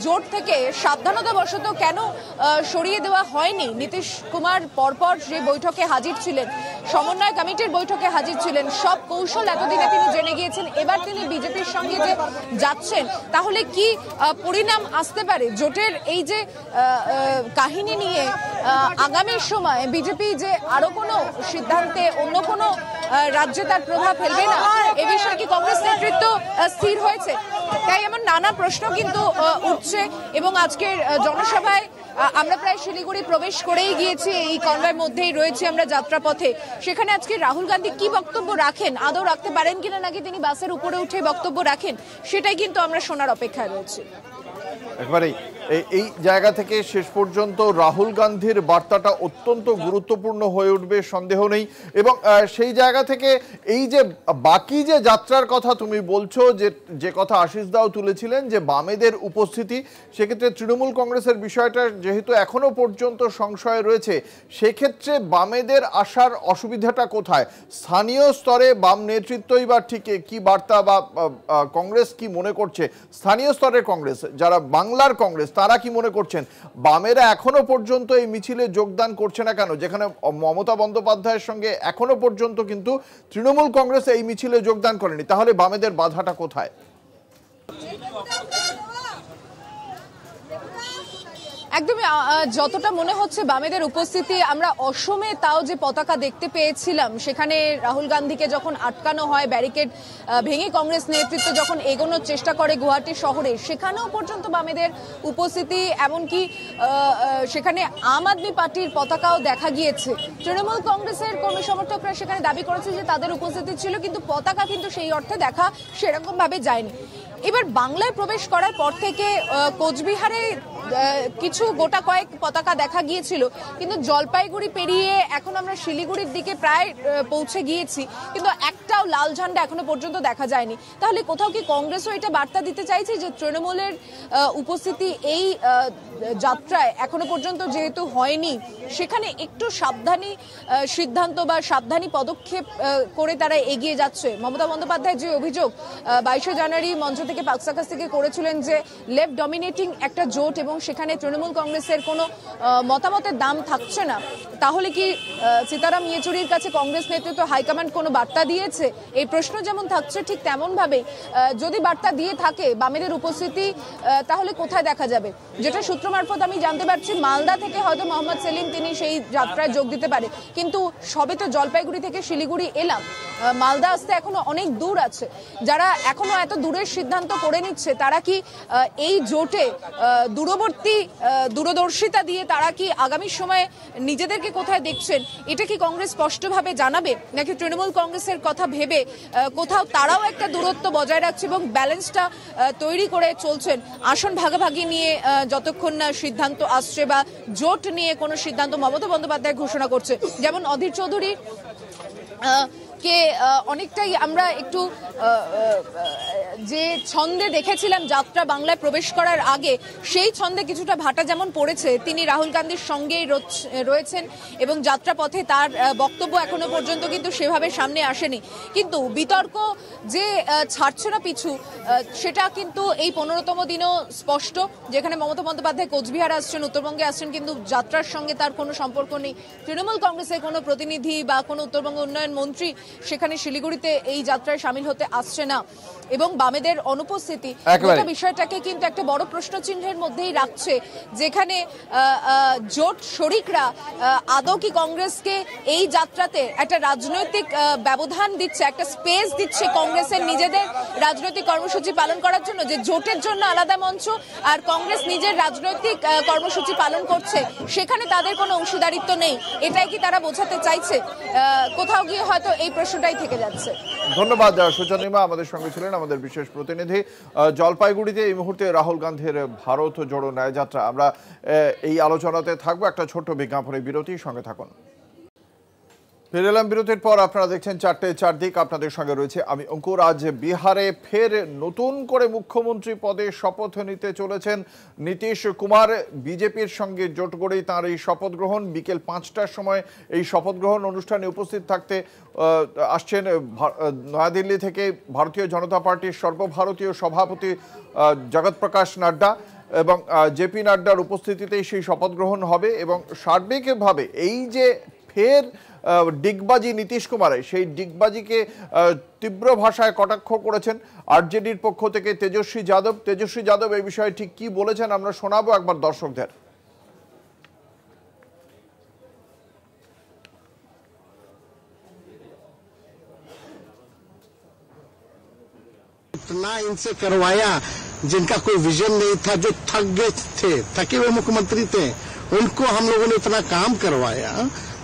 জোট থেকে সাবধানতা বশত কেন সরিয়ে দেওয়া হয়নি? নীতিশ কুমার পরপর যে বৈঠকে হাজির ছিলেন, সমন্বয় কমিটির বৈঠকে হাজির ছিলেন, সব কৌশল এতদিনে তিনি জেনে গিয়েছেন, এবার তিনি বিজেপির সঙ্গে যে যাচ্ছেন, তাহলে কি পরিণাম আসতে পারে? জোটের এই যে কাহিনী নিয়ে আগামী সময় বিজেপি যে আরও কোনো সিদ্ধান্তে অন্য কোনো রাজ্যে তার প্রভাব ফেলবে না, এ বিষয়ে কি কংগ্রেস নেতৃত্ব স্থির হয়েছে? তাই এমন নানা প্রশ্ন কিন্তু উঠছে এবং আজকের জনসভায় আমরা প্রায় শিলিগুড়ি প্রবেশ করেই গিয়েছি, এই কনভয়ের মধ্যেই রয়েছে আমরা যাত্রাপথে। সেখানে আজকে রাহুল গান্ধী কি বক্তব্য রাখেন? আদৌ রাখতে পারেন কিনা নাকি তিনি বাসের উপরে উঠে বক্তব্য রাখেন? সেটাই কিন্তু আমরা শোনার অপেক্ষায় রয়েছি। একবারেই এই- জায়গা থেকে শেষ পর্যন্ত রাহুল গান্ধীর বার্তাটা অত্যন্ত গুরুত্বপূর্ণ হয়ে উঠবে, সন্দেহ নেই। এবং সেই জায়গা থেকে এই যে বাকি যে যাত্রার কথা তুমি বলছো, যে যে কথা আশিস দাও তুলেছিলেন, যে বামেদের উপস্থিতি, সেক্ষেত্রে তৃণমূল কংগ্রেসের বিষয়টা যেহেতু এখনও পর্যন্ত সংশয় রয়েছে, সেক্ষেত্রে বামেদের আসার অসুবিধাটা কোথায়? স্থানীয় স্তরে বাম নেতৃত্বই বা ঠিক কি বার্তা বা কংগ্রেস কি মনে করছে? স্থানীয় স্তরের কংগ্রেস, যারা বাংলার কংগ্রেস তারা কি মনে করছেন? বামেরা এখনও পর্যন্ত এই মিছিলে যোগদান করছে না কেন? যেখানে মমতা বন্দ্যোপাধ্যায়ের সঙ্গে এখনও পর্যন্ত কিন্তু তৃণমূল কংগ্রেস এই মিছিলে যোগদান করেনি। তাহলে বামেদের বাধাটা কোথায়? একদমই যতটা মনে হচ্ছে বামেদের উপস্থিতি, আমরা অসমে তাও যে পতাকা দেখতে পেয়েছিলাম, সেখানে রাহুল গান্ধীকে যখন আটকানো হয়, ব্যারিকেড ভেঙে কংগ্রেস নেতৃত্ব যখন এগোনোর চেষ্টা করে গুয়াহাটি শহরে, সেখানেও পর্যন্ত বামেদের উপস্থিতি, এমনকি সেখানে আম আদমি পার্টির পতাকাও দেখা গিয়েছে। তৃণমূল কংগ্রেসের কর্মী সমর্থকরা সেখানে দাবি করেছে যে তাদের উপস্থিতি ছিল, কিন্তু পতাকা কিন্তু সেই অর্থে দেখা সেরকমভাবে যায়নি। এবার বাংলায় প্রবেশ করার পর থেকে কোচবিহারে কিছু গোটা কয়েক পতাকা দেখা গিয়েছিল। কিন্তু জলপাইগুড়ি পেরিয়ে এখন আমরা শিলিগুড়ির দিকে প্রায় পৌঁছে গিয়েছি। কিন্তু একটাও লাল ঝান্ডা এখনও পর্যন্ত দেখা যায়নি। তাহলে কোথাও কি কংগ্রেসও এটা বার্তা দিতে চাইছে যে তৃণমূলের উপস্থিতি এই যাত্রায় এখনও পর্যন্ত যেহেতু হয়নি, সেখানে একটু সাবধানী সিদ্ধান্ত বা সাবধানী পদক্ষেপ করে তারা এগিয়ে যাচ্ছে? মমতা বন্দ্যোপাধ্যায় যে অভিযোগ বাইশে জানুয়ারি মঞ্চ থেকে পাকসাকাস থেকে করেছিলেন যে লেফট ডমিনেটিং একটা জোট এবং সেখানে তৃণমূল কংগ্রেসের কোনো মতামতের দাম থাকছে না। তাহলে কি সীতারাম ইয়েচুরির কাছে কংগ্রেস নেতৃত্ব হাইকমান্ড কোনো বার্তা দিয়েছে? এই প্রশ্ন যেমন থাকছে ঠিক তেমন ভাবে যদি বার্তা দিয়ে থাকে বামেদের উপস্থিতি তাহলে কোথায় দেখা যাবে? যেটা সূত্র মারফত আমি জানতে পারছি, মালদা থেকে হয়তো মোহাম্মদ সেলিম তিনি সেই যাত্রায় যোগ দিতে পারে। কিন্তু সবে তো জলপাইগুড়ি থেকে শিলিগুড়ি এলাম। মালদা আসতে এখনও অনেক দূর আছে। যারা এখনও এত দূরের সিদ্ধান্ত করে নিচ্ছে, তারা কি এই জোটে দূরবর্তী দূরদর্শিতা দিয়ে তারা কি আগামী সময়ে নিজেদেরকে কোথায় দেখছেন? এটা কি কংগ্রেস স্পষ্টভাবে জানাবে? নাকি তৃণমূল কংগ্রেসের কথা ভেবে কোথাও তারাও একটা দূরত্ব বজায় রাখছে এবং ব্যালেন্সটা তৈরি করে চলছেন? আসন ভাগাভাগি নিয়ে যতক্ষণ না সিদ্ধান্ত আসছে বা জোট নিয়ে কোনো সিদ্ধান্ত মমতা বন্দ্যোপাধ্যায় ঘোষণা করছে, যেমন অধীর চৌধুরী কে অনেকটাই আমরা একটু যে ছন্দে দেখেছিলাম যাত্রা বাংলায় প্রবেশ করার আগে, সেই ছন্দে কিছুটা ভাটা যেমন পড়েছে, তিনি রাহুল গান্ধীর সঙ্গেই রয়েছেন এবং যাত্রা পথে তার বক্তব্য এখনও পর্যন্ত কিন্তু সেভাবে সামনে আসেনি। কিন্তু বিতর্ক যে ছাড়ছে না পিছু সেটা কিন্তু এই পনেরোতম দিনও স্পষ্ট, যেখানে মমতা বন্দ্যোপাধ্যায় কোচবিহার আসছেন, উত্তরবঙ্গে আসছেন, কিন্তু যাত্রার সঙ্গে তার কোনো সম্পর্ক নেই। তৃণমূল কংগ্রেসের কোনো প্রতিনিধি বা কোনো উত্তরবঙ্গ উন্নয়ন মন্ত্রী সেখানে শিলিগুড়িতে এই যাত্রায় সামিল হতে আসছে না। এবং বামেদের অনুপস্থিতি। গোটা বিষয়টাকে কিন্তু একটা বড় প্রশ্ন চিহ্নের মধ্যেই রাখছে যেখানে জোট শরিকরা আদৌ কি কংগ্রেসকে এই যাত্রাতে একটা রাজনৈতিক ব্যবধান দিচ্ছে একটা স্পেস দিচ্ছে কংগ্রেসের নিজেদের রাজনৈতিক কর্মসূচি পালন করার জন্য যে জোটের জন্য আলাদা মঞ্চ আর কংগ্রেস নিজের রাজনৈতিক কর্মসূচি পালন করছে সেখানে তাদের কোনো অংশীদারিত্ব নেই। এটাই কি তারা বোঝাতে চাইছে? আহ, কোথাও গিয়ে হয়তো এই প্রশ্নটাই থেকে যাচ্ছে। ধন্যবাদ সুজনিমা আমাদের সঙ্গে ছিলেন আমাদের বিশেষ প্রতিনিধি জলপাইগুড়িতে এই মুহূর্তে রাহুল গান্ধীর ভারত জোড়ো ন্যায়যাত্রা। আমরা এই আলোচনাতে থাকব। একটা ছোট্ট বিজ্ঞাপনের বিরতি, সঙ্গে থাকুন। ফিরে এলাম বিরতির পর, আপনারা দেখছেন চারটে চারদিক, আপনাদের সঙ্গে রয়েছে আমি অঙ্কুর। আজ বিহারে ফের নতুন করে মুখ্যমন্ত্রী পদে শপথ নিতে চলেছেন নীতিশ কুমার। বিজেপির সঙ্গে জোট করেই তাঁর এই শপথ গ্রহণ। বিকেল পাঁচটার সময় এই শপথ গ্রহণ অনুষ্ঠানে উপস্থিত থাকতে আসছেন নয়াদিল্লি থেকে ভারতীয় জনতা পার্টির সর্বভারতীয় সভাপতি জগৎ প্রকাশ নাড্ডা এবং জেপি নাড্ডার উপস্থিতিতেই সেই শপথ গ্রহণ হবে এবং সার্বিকভাবে এই যে ফের আহ, ডিগবাজি নীতিশ কুমারের সেই ডিগবাজিকে আহ, তীব্র ভাষায় কটাক্ষ করেছেন আরজেডির পক্ষ থেকে তেজস্বী যাদব তেজস্বী যাদব এই বিষয়ে ঠিক কি বলেছেন আমরা শোনাবো একবার দর্শকদের इतना इनसे करवाया जिनका कोई विजन नहीं था जो थक गए थे थके हुए मुख्यमंत्री थे उनको हम लोगों ने इतना काम करवाया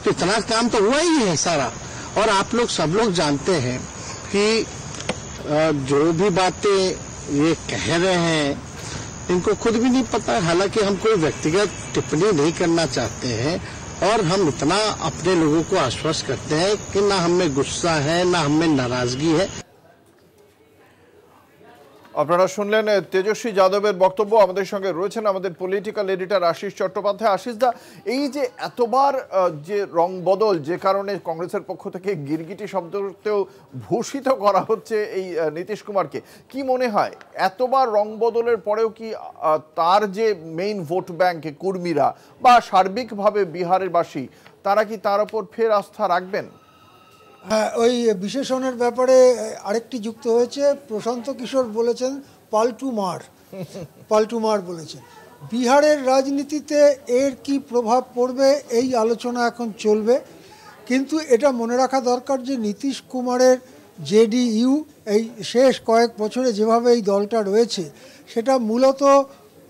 तो इतना काम तो हुआ ही है सारा। और आप लोग सब लोग जानते हैं कि जो भी बातें ये कह रहे हैं, इनको खुद भी नहीं पता हालाँकि हम कोई व्यक्तिगत टिप्पणी नहीं करना चाहते हैं और हम इतना अपने लोगों को आश्वस्त करते हैं कि ना हमें गुस्सा है, ना हमें नाराज़गी है। আপনারা শুনলেন তেজস্বী যাদবের বক্তব্য। আমাদের সঙ্গে রয়েছেন আমাদের পলিটিক্যাল এডিটর আশিস চট্টোপাধ্যায়। আশিস দা, এই যে এতবার যে রং বদল, যে কারণে কংগ্রেসের পক্ষ থেকে গিরগিটি শব্দতেও ভূষিত করা হচ্ছে এই নীতিশ কুমারকে, কি মনে হয়? এতবার রং বদলের পরেও কি তার যে মেইন ভোট ব্যাংক কর্মীরা বা সার্বিকভাবে বিহারের বাসী, তারা কি তার ওপর ফের আস্থা রাখবেন? হ্যাঁ ওই বিশেষণের ব্যাপারে আরেকটি যুক্ত হয়েছে। প্রশান্ত কিশোর বলেছেন পাল্টু মার পাল্টু মার বলেছেন। বিহারের রাজনীতিতে এর কি প্রভাব পড়বে, এই আলোচনা এখন চলবে। কিন্তু এটা মনে রাখা দরকার যে নীতিশ কুমারের জেডিইউ এই শেষ কয়েক বছরে যেভাবে এই দলটা রয়েছে, সেটা মূলত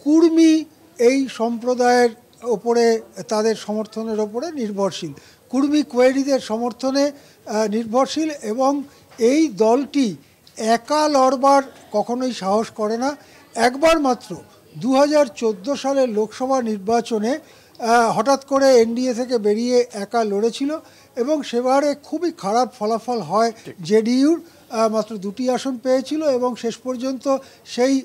কুর্মী এই সম্প্রদায়ের ওপরে, তাদের সমর্থনের ওপরে নির্ভরশীল। কুর্মী কোয়েরিদের সমর্থনে নির্ভরশীল এবং এই দলটি একা লড়বার কখনোই সাহস করে না। একবার মাত্র দু হাজার চোদ্দ সালের লোকসভা নির্বাচনে হঠাৎ করে এনডিএ থেকে বেরিয়ে একা লড়েছিল এবং সেবারে খুবই খারাপ ফলাফল হয় জেডিইউর। মাত্র দুটি আসন পেয়েছিল এবং শেষ পর্যন্ত সেই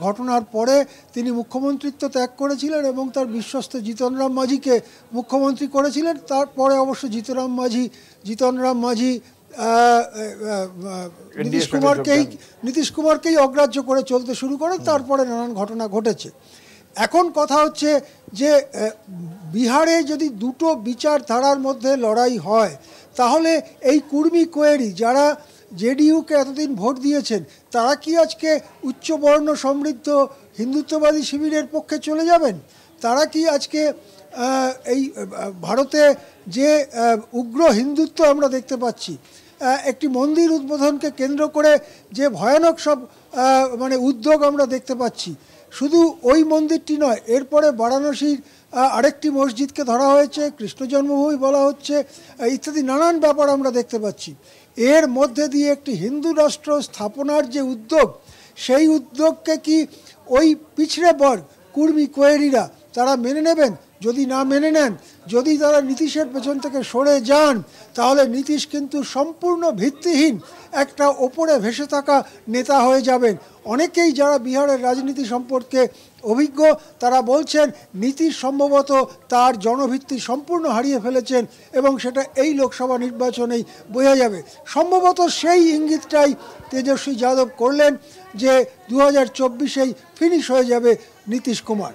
ঘটনার পরে তিনি মুখ্যমন্ত্রিত্ব ত্যাগ করেছিলেন এবং তার বিশ্বস্ত জিতনরাম মাঝিকে মুখ্যমন্ত্রী করেছিলেন। তারপরে অবশ্য জিতরাম মাঝি জিতনরাম মাঝি আহ, আহ, আহ, নীতিশ কুমারকেই। নীতিশ কুমারকেই অগ্রাহ্য করে চলতে শুরু করেন তারপরে নানান ঘটনা ঘটেছে। এখন কথা হচ্ছে যে বিহারে যদি দুটো বিচারধারার মধ্যে লড়াই হয় তাহলে এই কুর্মী কোয়েরি যারা জেডিইউকে এতদিন ভোট দিয়েছেন, তারা কি আজকে উচ্চবর্ণ সমৃদ্ধ হিন্দুত্ববাদী শিবিরের পক্ষে চলে যাবেন? তারা কি আজকে এই ভারতে যে উগ্র হিন্দুত্ব আমরা দেখতে পাচ্ছি একটি মন্দির উদ্বোধনকে কেন্দ্র করে যে ভয়ানক সব মানে উদ্যোগ আমরা দেখতে পাচ্ছি, শুধু ওই মন্দিরটি নয়, এরপরে বারাণসীর আরেকটি মসজিদকে ধরা হয়েছে, কৃষ্ণ জন্মভূমি বলা হচ্ছে ইত্যাদি নানান ব্যাপার আমরা দেখতে পাচ্ছি। এর মধ্যে দিয়ে একটি হিন্দু রাষ্ট্র স্থাপনার যে উদ্যোগ, সেই উদ্যোগকে কি ওই পিছড়ে বর্গ, কুর্মী কোয়েরিরা তারা মেনে নেবেন? যদি না মেনে নেন, যদি তারা নীতিশের পেছন থেকে সরে যান, তাহলে নীতিশ কিন্তু সম্পূর্ণ ভিত্তিহীন একটা ওপরে ভেসে থাকা নেতা হয়ে যাবেন। অনেকেই যারা বিহারের রাজনীতি সম্পর্কে অভিজ্ঞ তারা বলছেন নীতিশ সম্ভবত তার জনভিত্তি সম্পূর্ণ হারিয়ে ফেলেছেন এবং সেটা এই লোকসভা নির্বাচনেই বোঝা যাবে। সম্ভবত সেই ইঙ্গিতটাই তেজস্বী যাদব করলেন যে দু হাজার চব্বিশেই ফিনিশ হয়ে যাবে নীতিশ কুমার।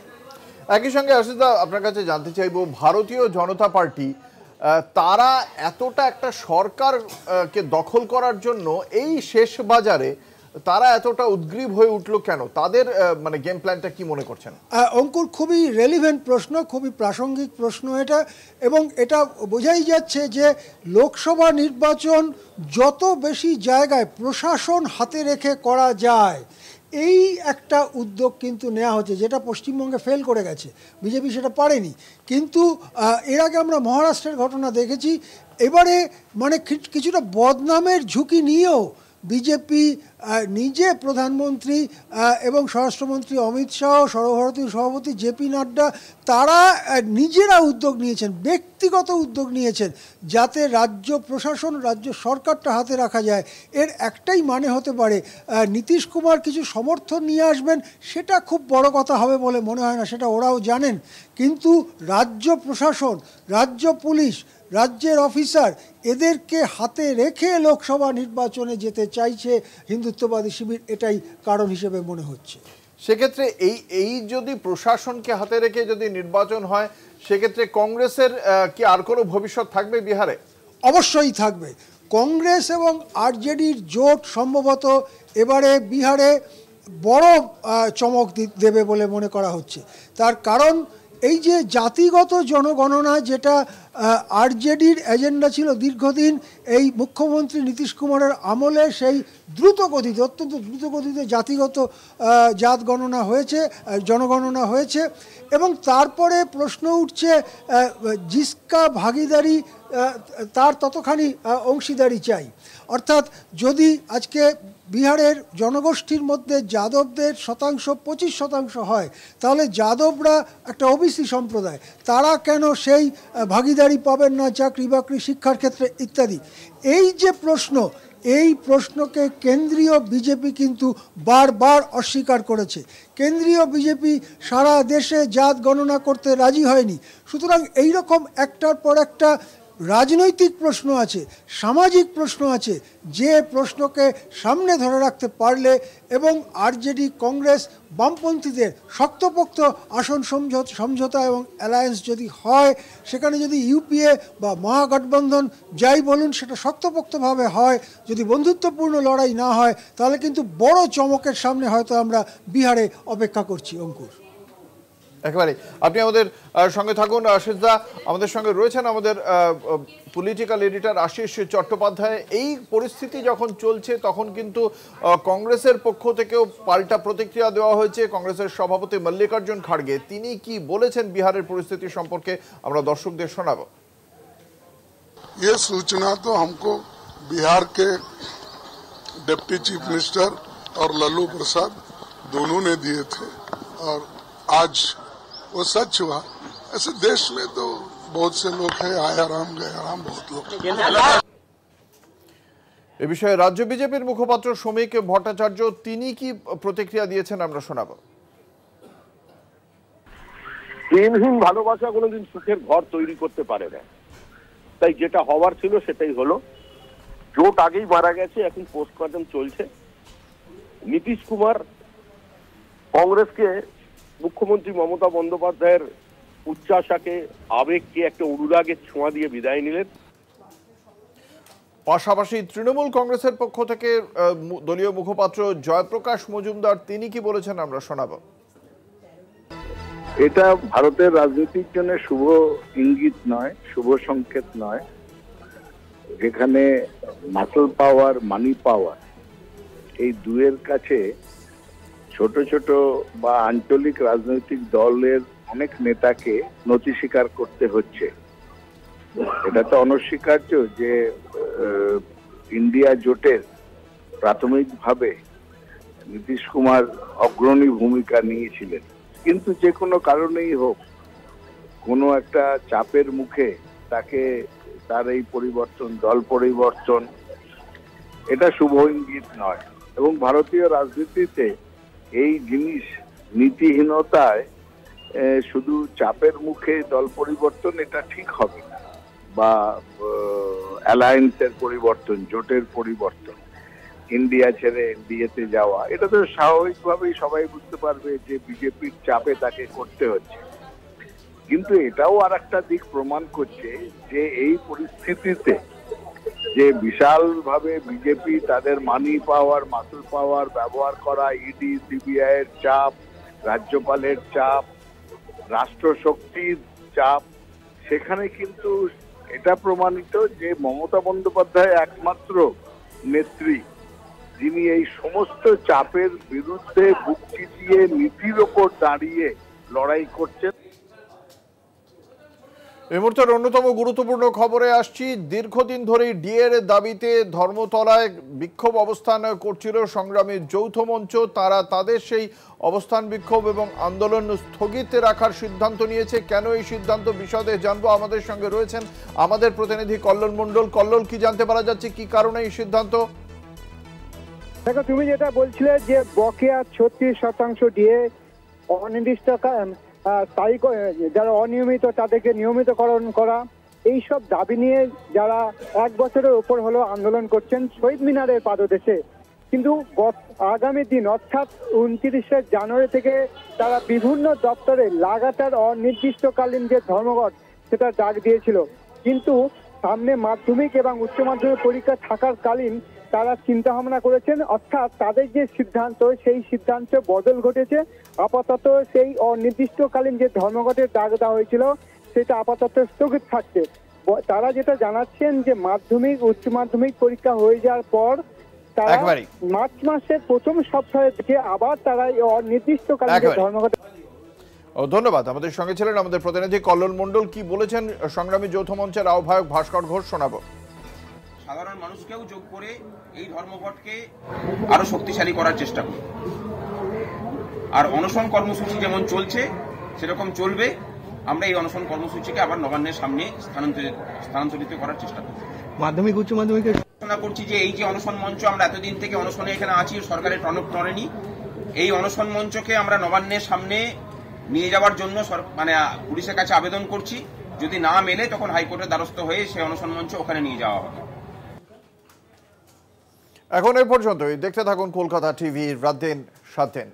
একই সঙ্গে আশিসদা আপনার কাছে জানতে চাইব ভারতীয় জনতা পার্টি তারা এতটা একটা সরকার আহ, কে দখল করার জন্য এই শেষ বাজারে তারা এতটা উদ্গ্রীব হয়ে উঠল কেন? তাদের মানে গেম প্ল্যানটা কি মনে করছেন? অঙ্কুর, খুবই রেলিভেন্ট প্রশ্ন, খুবই প্রাসঙ্গিক প্রশ্ন এটা এবং এটা বোঝাই যাচ্ছে যে লোকসভা নির্বাচন যত বেশি জায়গায় প্রশাসন হাতে রেখে করা যায়, এই একটা উদ্যোগ কিন্তু নেওয়া হচ্ছে যেটা পশ্চিমবঙ্গে ফেল করে গেছে। বিজেপি সেটা পারেনি। কিন্তু এর আগে আমরা মহারাষ্ট্রের ঘটনা দেখেছি। এবারে মানে কিছুটা বদনামের ঝুঁকি নিয়েও বিজেপি নিজে প্রধানমন্ত্রী এবং স্বরাষ্ট্রমন্ত্রী অমিত শাহ, সর্বভারতীয় সভাপতি জেপি নাড্ডা, তারা নিজেরা উদ্যোগ নিয়েছেন, ব্যক্তিগত উদ্যোগ নিয়েছেন, যাতে রাজ্য প্রশাসন, রাজ্য সরকারটা হাতে রাখা যায়। এর একটাই মানে হতে পারে নীতিশ কুমার কিছু সমর্থন নিয়ে আসবেন, সেটা খুব বড় কথা হবে বলে মনে হয় না, সেটা ওরাও জানেন। কিন্তু রাজ্য প্রশাসন, রাজ্য পুলিশ রাজ্যের অফিসার এদেরকে হাতে রেখে লোকসভা নির্বাচনে যেতে চাইছে হিন্দুত্ববাদী শিবির এটাই কারণ হিসেবে মনে হচ্ছে। সেক্ষেত্রে এই এই যদি প্রশাসনকে হাতে রেখে যদি নির্বাচন হয় সেক্ষেত্রে কংগ্রেসের কি আর কোনো ভবিষ্যৎ থাকবে বিহারে? অবশ্যই থাকবে। কংগ্রেস এবং আরজেডির জোট সম্ভবত এবারে বিহারে বড় চমক দেবে বলে মনে করা হচ্ছে। তার কারণ এই যে জাতিগত জনগণনা যেটা আরজেডির এজেন্ডা ছিল দীর্ঘদিন, এই মুখ্যমন্ত্রী নীতিশ কুমারের আমলে সেই দ্রুত গতিতে অত্যন্ত দ্রুত গতিতে জাতিগত জাত গণনা হয়েছে জনগণনা হয়েছে এবং তারপরে প্রশ্ন উঠছে জিস্কা ভাগিদারি তার ততখানি অংশীদারি চাই। অর্থাৎ যদি আজকে বিহারের জনগোষ্ঠীর মধ্যে যাদবদের শতাংশ পঁচিশ শতাংশ হয়, তাহলে যাদবরা একটা ওবিসি সম্প্রদায়। তারা কেন সেই ভাগিদারি পাবেন না চাকরি বাকরি শিক্ষার ক্ষেত্রে ইত্যাদি? এই যে প্রশ্ন, এই প্রশ্নকে কেন্দ্রীয় বিজেপি কিন্তু বারবার অস্বীকার করেছে। কেন্দ্রীয় বিজেপি সারা দেশে জাত গণনা করতে রাজি হয়নি। সুতরাং এই রকম একটার পর একটা রাজনৈতিক প্রশ্ন আছে, সামাজিক প্রশ্ন আছে, যে প্রশ্নকে সামনে ধরে রাখতে পারলে এবং আরজেডি, কংগ্রেস, বামপন্থীদের শক্তপোক্ত আসন সমঝোত এবং অ্যালায়েন্স যদি হয়, সেখানে যদি ইউপিএ বা মহাগঠবন্ধন যাই বলুন, সেটা শক্তপোক্তভাবে হয়, যদি বন্ধুত্বপূর্ণ লড়াই না হয়, তাহলে কিন্তু বড় চমকের সামনে হয়তো আমরা বিহারে অপেক্ষা করছি, অঙ্কুর। একেবারে আপনি আমাদের আহ, সঙ্গে থাকুন আশিসদা আমাদের সঙ্গে রয়েছেন আমাদের পলিটিক্যাল এডিটর আশিস চট্টোপাধ্যায় এই পরিস্থিতি যখন চলছে তখন কিন্তু আহ, কংগ্রেসের পক্ষ থেকেও পাল্টা প্রতিক্রিয়া দেওয়া হয়েছে কংগ্রেসের সভাপতি মল্লিকার্জুন খাড়গে তিনি কি বলেছেন বিহারের পরিস্থিতি সম্পর্কে আমরা দর্শকদের শোনাবো ये सूचना तो हमको बिहार के डिप्टी चीफ मिनिस्टर और लल्लू प्रसाद दोनों ने दिए थे और आज वो सच हुआ ऐसे देश में तो बहुत से लोग हैं आए आराम गए आराम बहुत लोग हैं। এ বিষয়ে রাজ্য বিজেপির মুখপাত্র শ্রমিক ভট্টাচার্য তিনি কি প্রতিক্রিয়া দিয়েছেন আমরা শোনাবো প্রেমহীন ভালোবাসা কোনোদিন সুখের ঘর তৈরি করতে পারে না তাই যেটা হওয়ার ছিল সেটাই হলো জোট আগেই মারা গেছে এখন পোস্টমর্টম চলছে নীতিশ কুমার কংগ্রেসকে মুখ্যমন্ত্রী মমতা বন্দ্যোপাধ্যায়ের উচ্চাশাকে আবেগকে একটা অনুরাগের ছোঁয়া দিয়ে বিদায় নিলেন। পাশাপাশি তৃণমূল কংগ্রেসের পক্ষ থেকে দলীয় মুখপাত্র জয়প্রকাশ মজুমদার তিনি কি বলেছেন আমরা শোনাবো। এটা ভারতের রাজনীতির জন্য শুভ ইঙ্গিত নয় শুভ সংকেত নয়। যেখানে মাসল পাওয়ার মানি পাওয়ার এই দুয়ের কাছে ছোট ছোট বা আঞ্চলিক রাজনৈতিক দলের অনেক নেতাকে নথি স্বীকার করতে হচ্ছে। এটা তো অনস্বীকার্য যে ইন্ডিয়া জোটের প্রাথমিকভাবে নীতিশ কুমার অগ্রণী ভূমিকা নিয়েছিলেন। কিন্তু যে কোনো কারণেই হোক, কোনো একটা চাপের মুখে তাকে, তার এই পরিবর্তন, দল পরিবর্তন, এটা শুভ ইঙ্গিত নয়। এবং ভারতীয় রাজনীতিতে এই জিনিস নীতিহীনতায় শুধু চাপের মুখে দল পরিবর্তন, এটা ঠিক হবে না। বা অ্যালায়েন্সের পরিবর্তন, জোটের পরিবর্তন, ইন্ডিয়া ছেড়ে এনডিএতে যাওয়া, এটা তো স্বাভাবিকভাবেই সবাই বুঝতে পারবে যে বিজেপির চাপে তাকে করতে হচ্ছে। কিন্তু এটাও আর একটা দিক প্রমাণ করছে যে এই পরিস্থিতিতে যে বিশালভাবে বিজেপি তাদের মানি পাওয়ার মাসুল পাওয়ার ব্যবহার করা ইডি সিবিআই এর চাপ, রাজ্যপালের চাপ, রাষ্ট্রশক্তির চাপ, সেখানে কিন্তু এটা প্রমাণিত যে মমতা বন্দ্যোপাধ্যায় একমাত্র নেত্রী, যিনি এই সমস্ত চাপের বিরুদ্ধে বুক চিতিয়ে নীতির ওপর দাঁড়িয়ে লড়াই করছেন। এই মুহূর্তের অন্যতম গুরুত্বপূর্ণ খবরে আসছি। দীর্ঘদিন ধরেই ডিএর দাবিতে ধর্মতলায় বিক্ষোভ অবস্থান করছিল সংগ্রামী যৌথ মঞ্চ। তারা তাদের সেই অবস্থান বিক্ষোভ এবং আন্দোলন স্থগিত রাখার সিদ্ধান্ত নিয়েছে। কেন এই সিদ্ধান্ত বিশদে জানব আমাদের সঙ্গে রয়েছেন আমাদের প্রতিনিধি কল্লোল মণ্ডল। কল্লোল, কি জানতে পারা যাচ্ছে? কি কারণে এই সিদ্ধান্ত? দেখো, তুমি যেটা বলছিলে যে বকেয়া ছত্রিশ শতাংশ দিয়ে অনির্দিষ্ট স্থায়ী যারা অনিয়মিত তাদেরকে নিয়মিতকরণ করা এই সব দাবি নিয়ে যারা এক বছরের উপর হলো আন্দোলন করছেন শহীদ মিনারের পাদদেশে। কিন্তু আগামী দিন, অর্থাৎ উনত্রিশে জানুয়ারি থেকে তারা বিভিন্ন দপ্তরে লাগাতার অনির্দিষ্টকালীন যে ধর্মঘট, সেটা ডাক দিয়েছিল। কিন্তু সামনে মাধ্যমিক এবং উচ্চ মাধ্যমিক পরীক্ষা থাকার কালীন তারা চিন্তা ভাবনা করেছেন অর্থাৎ তাদের যে সিদ্ধান্ত সেই সিদ্ধান্তে বদল ঘটেছে। আপাতত সেই অনির্দিষ্টকালীন যে ধর্মঘটের ডাক দেওয়া হয়েছিল সেটা আপাতত স্থগিত থাকছে। তারা যেটা জানাচ্ছেন যে মাধ্যমিক উচ্চ মাধ্যমিক পরীক্ষা হয়ে যাওয়ার পর তারা মার্চ মাসের প্রথম সপ্তাহে থেকে আবার তারা অনির্দিষ্টকালীন যে ধর্মঘট ধন্যবাদ। আমাদের সঙ্গে ছিলেন আমাদের প্রতিনিধি কল্লোল মণ্ডল। কি বলেছেন সংগ্রামী যৌথ মঞ্চের আহ্বায়ক ভাস্কর ঘোষ শোনাবো। সাধারণ মানুষকেও যোগ করে এই ধর্মঘটকে আরও শক্তিশালী করার চেষ্টা করি আর অনশন কর্মসূচি যেমন চলছে সেরকম চলবে। আমরা এই অনশন কর্মসূচিকে আবার নবান্নের সামনে স্থানান্তরিত স্থানান্তরিত করার চেষ্টা করব মাধ্যমিক উচ্চ মাধ্যমিকের ঘোষণা করছি যে এই যে অনশন মঞ্চ আমরা এতদিন থেকে অনশনে এখানে আছি সরকারের টনক টনেনি এই অনশন মঞ্চকে আমরা নবান্নের সামনে নিয়ে যাওয়ার জন্য মানে পুলিশের কাছে আবেদন করছি। যদি না মেলে তখন হাইকোর্টের দ্বারস্থ হয়ে সেই অনশন মঞ্চ ওখানে নিয়ে যাওয়া হবে। এখন এ পর্যন্তই। দেখতে থাকুন কলকাতা টিভি রাত দিন সাত দিন।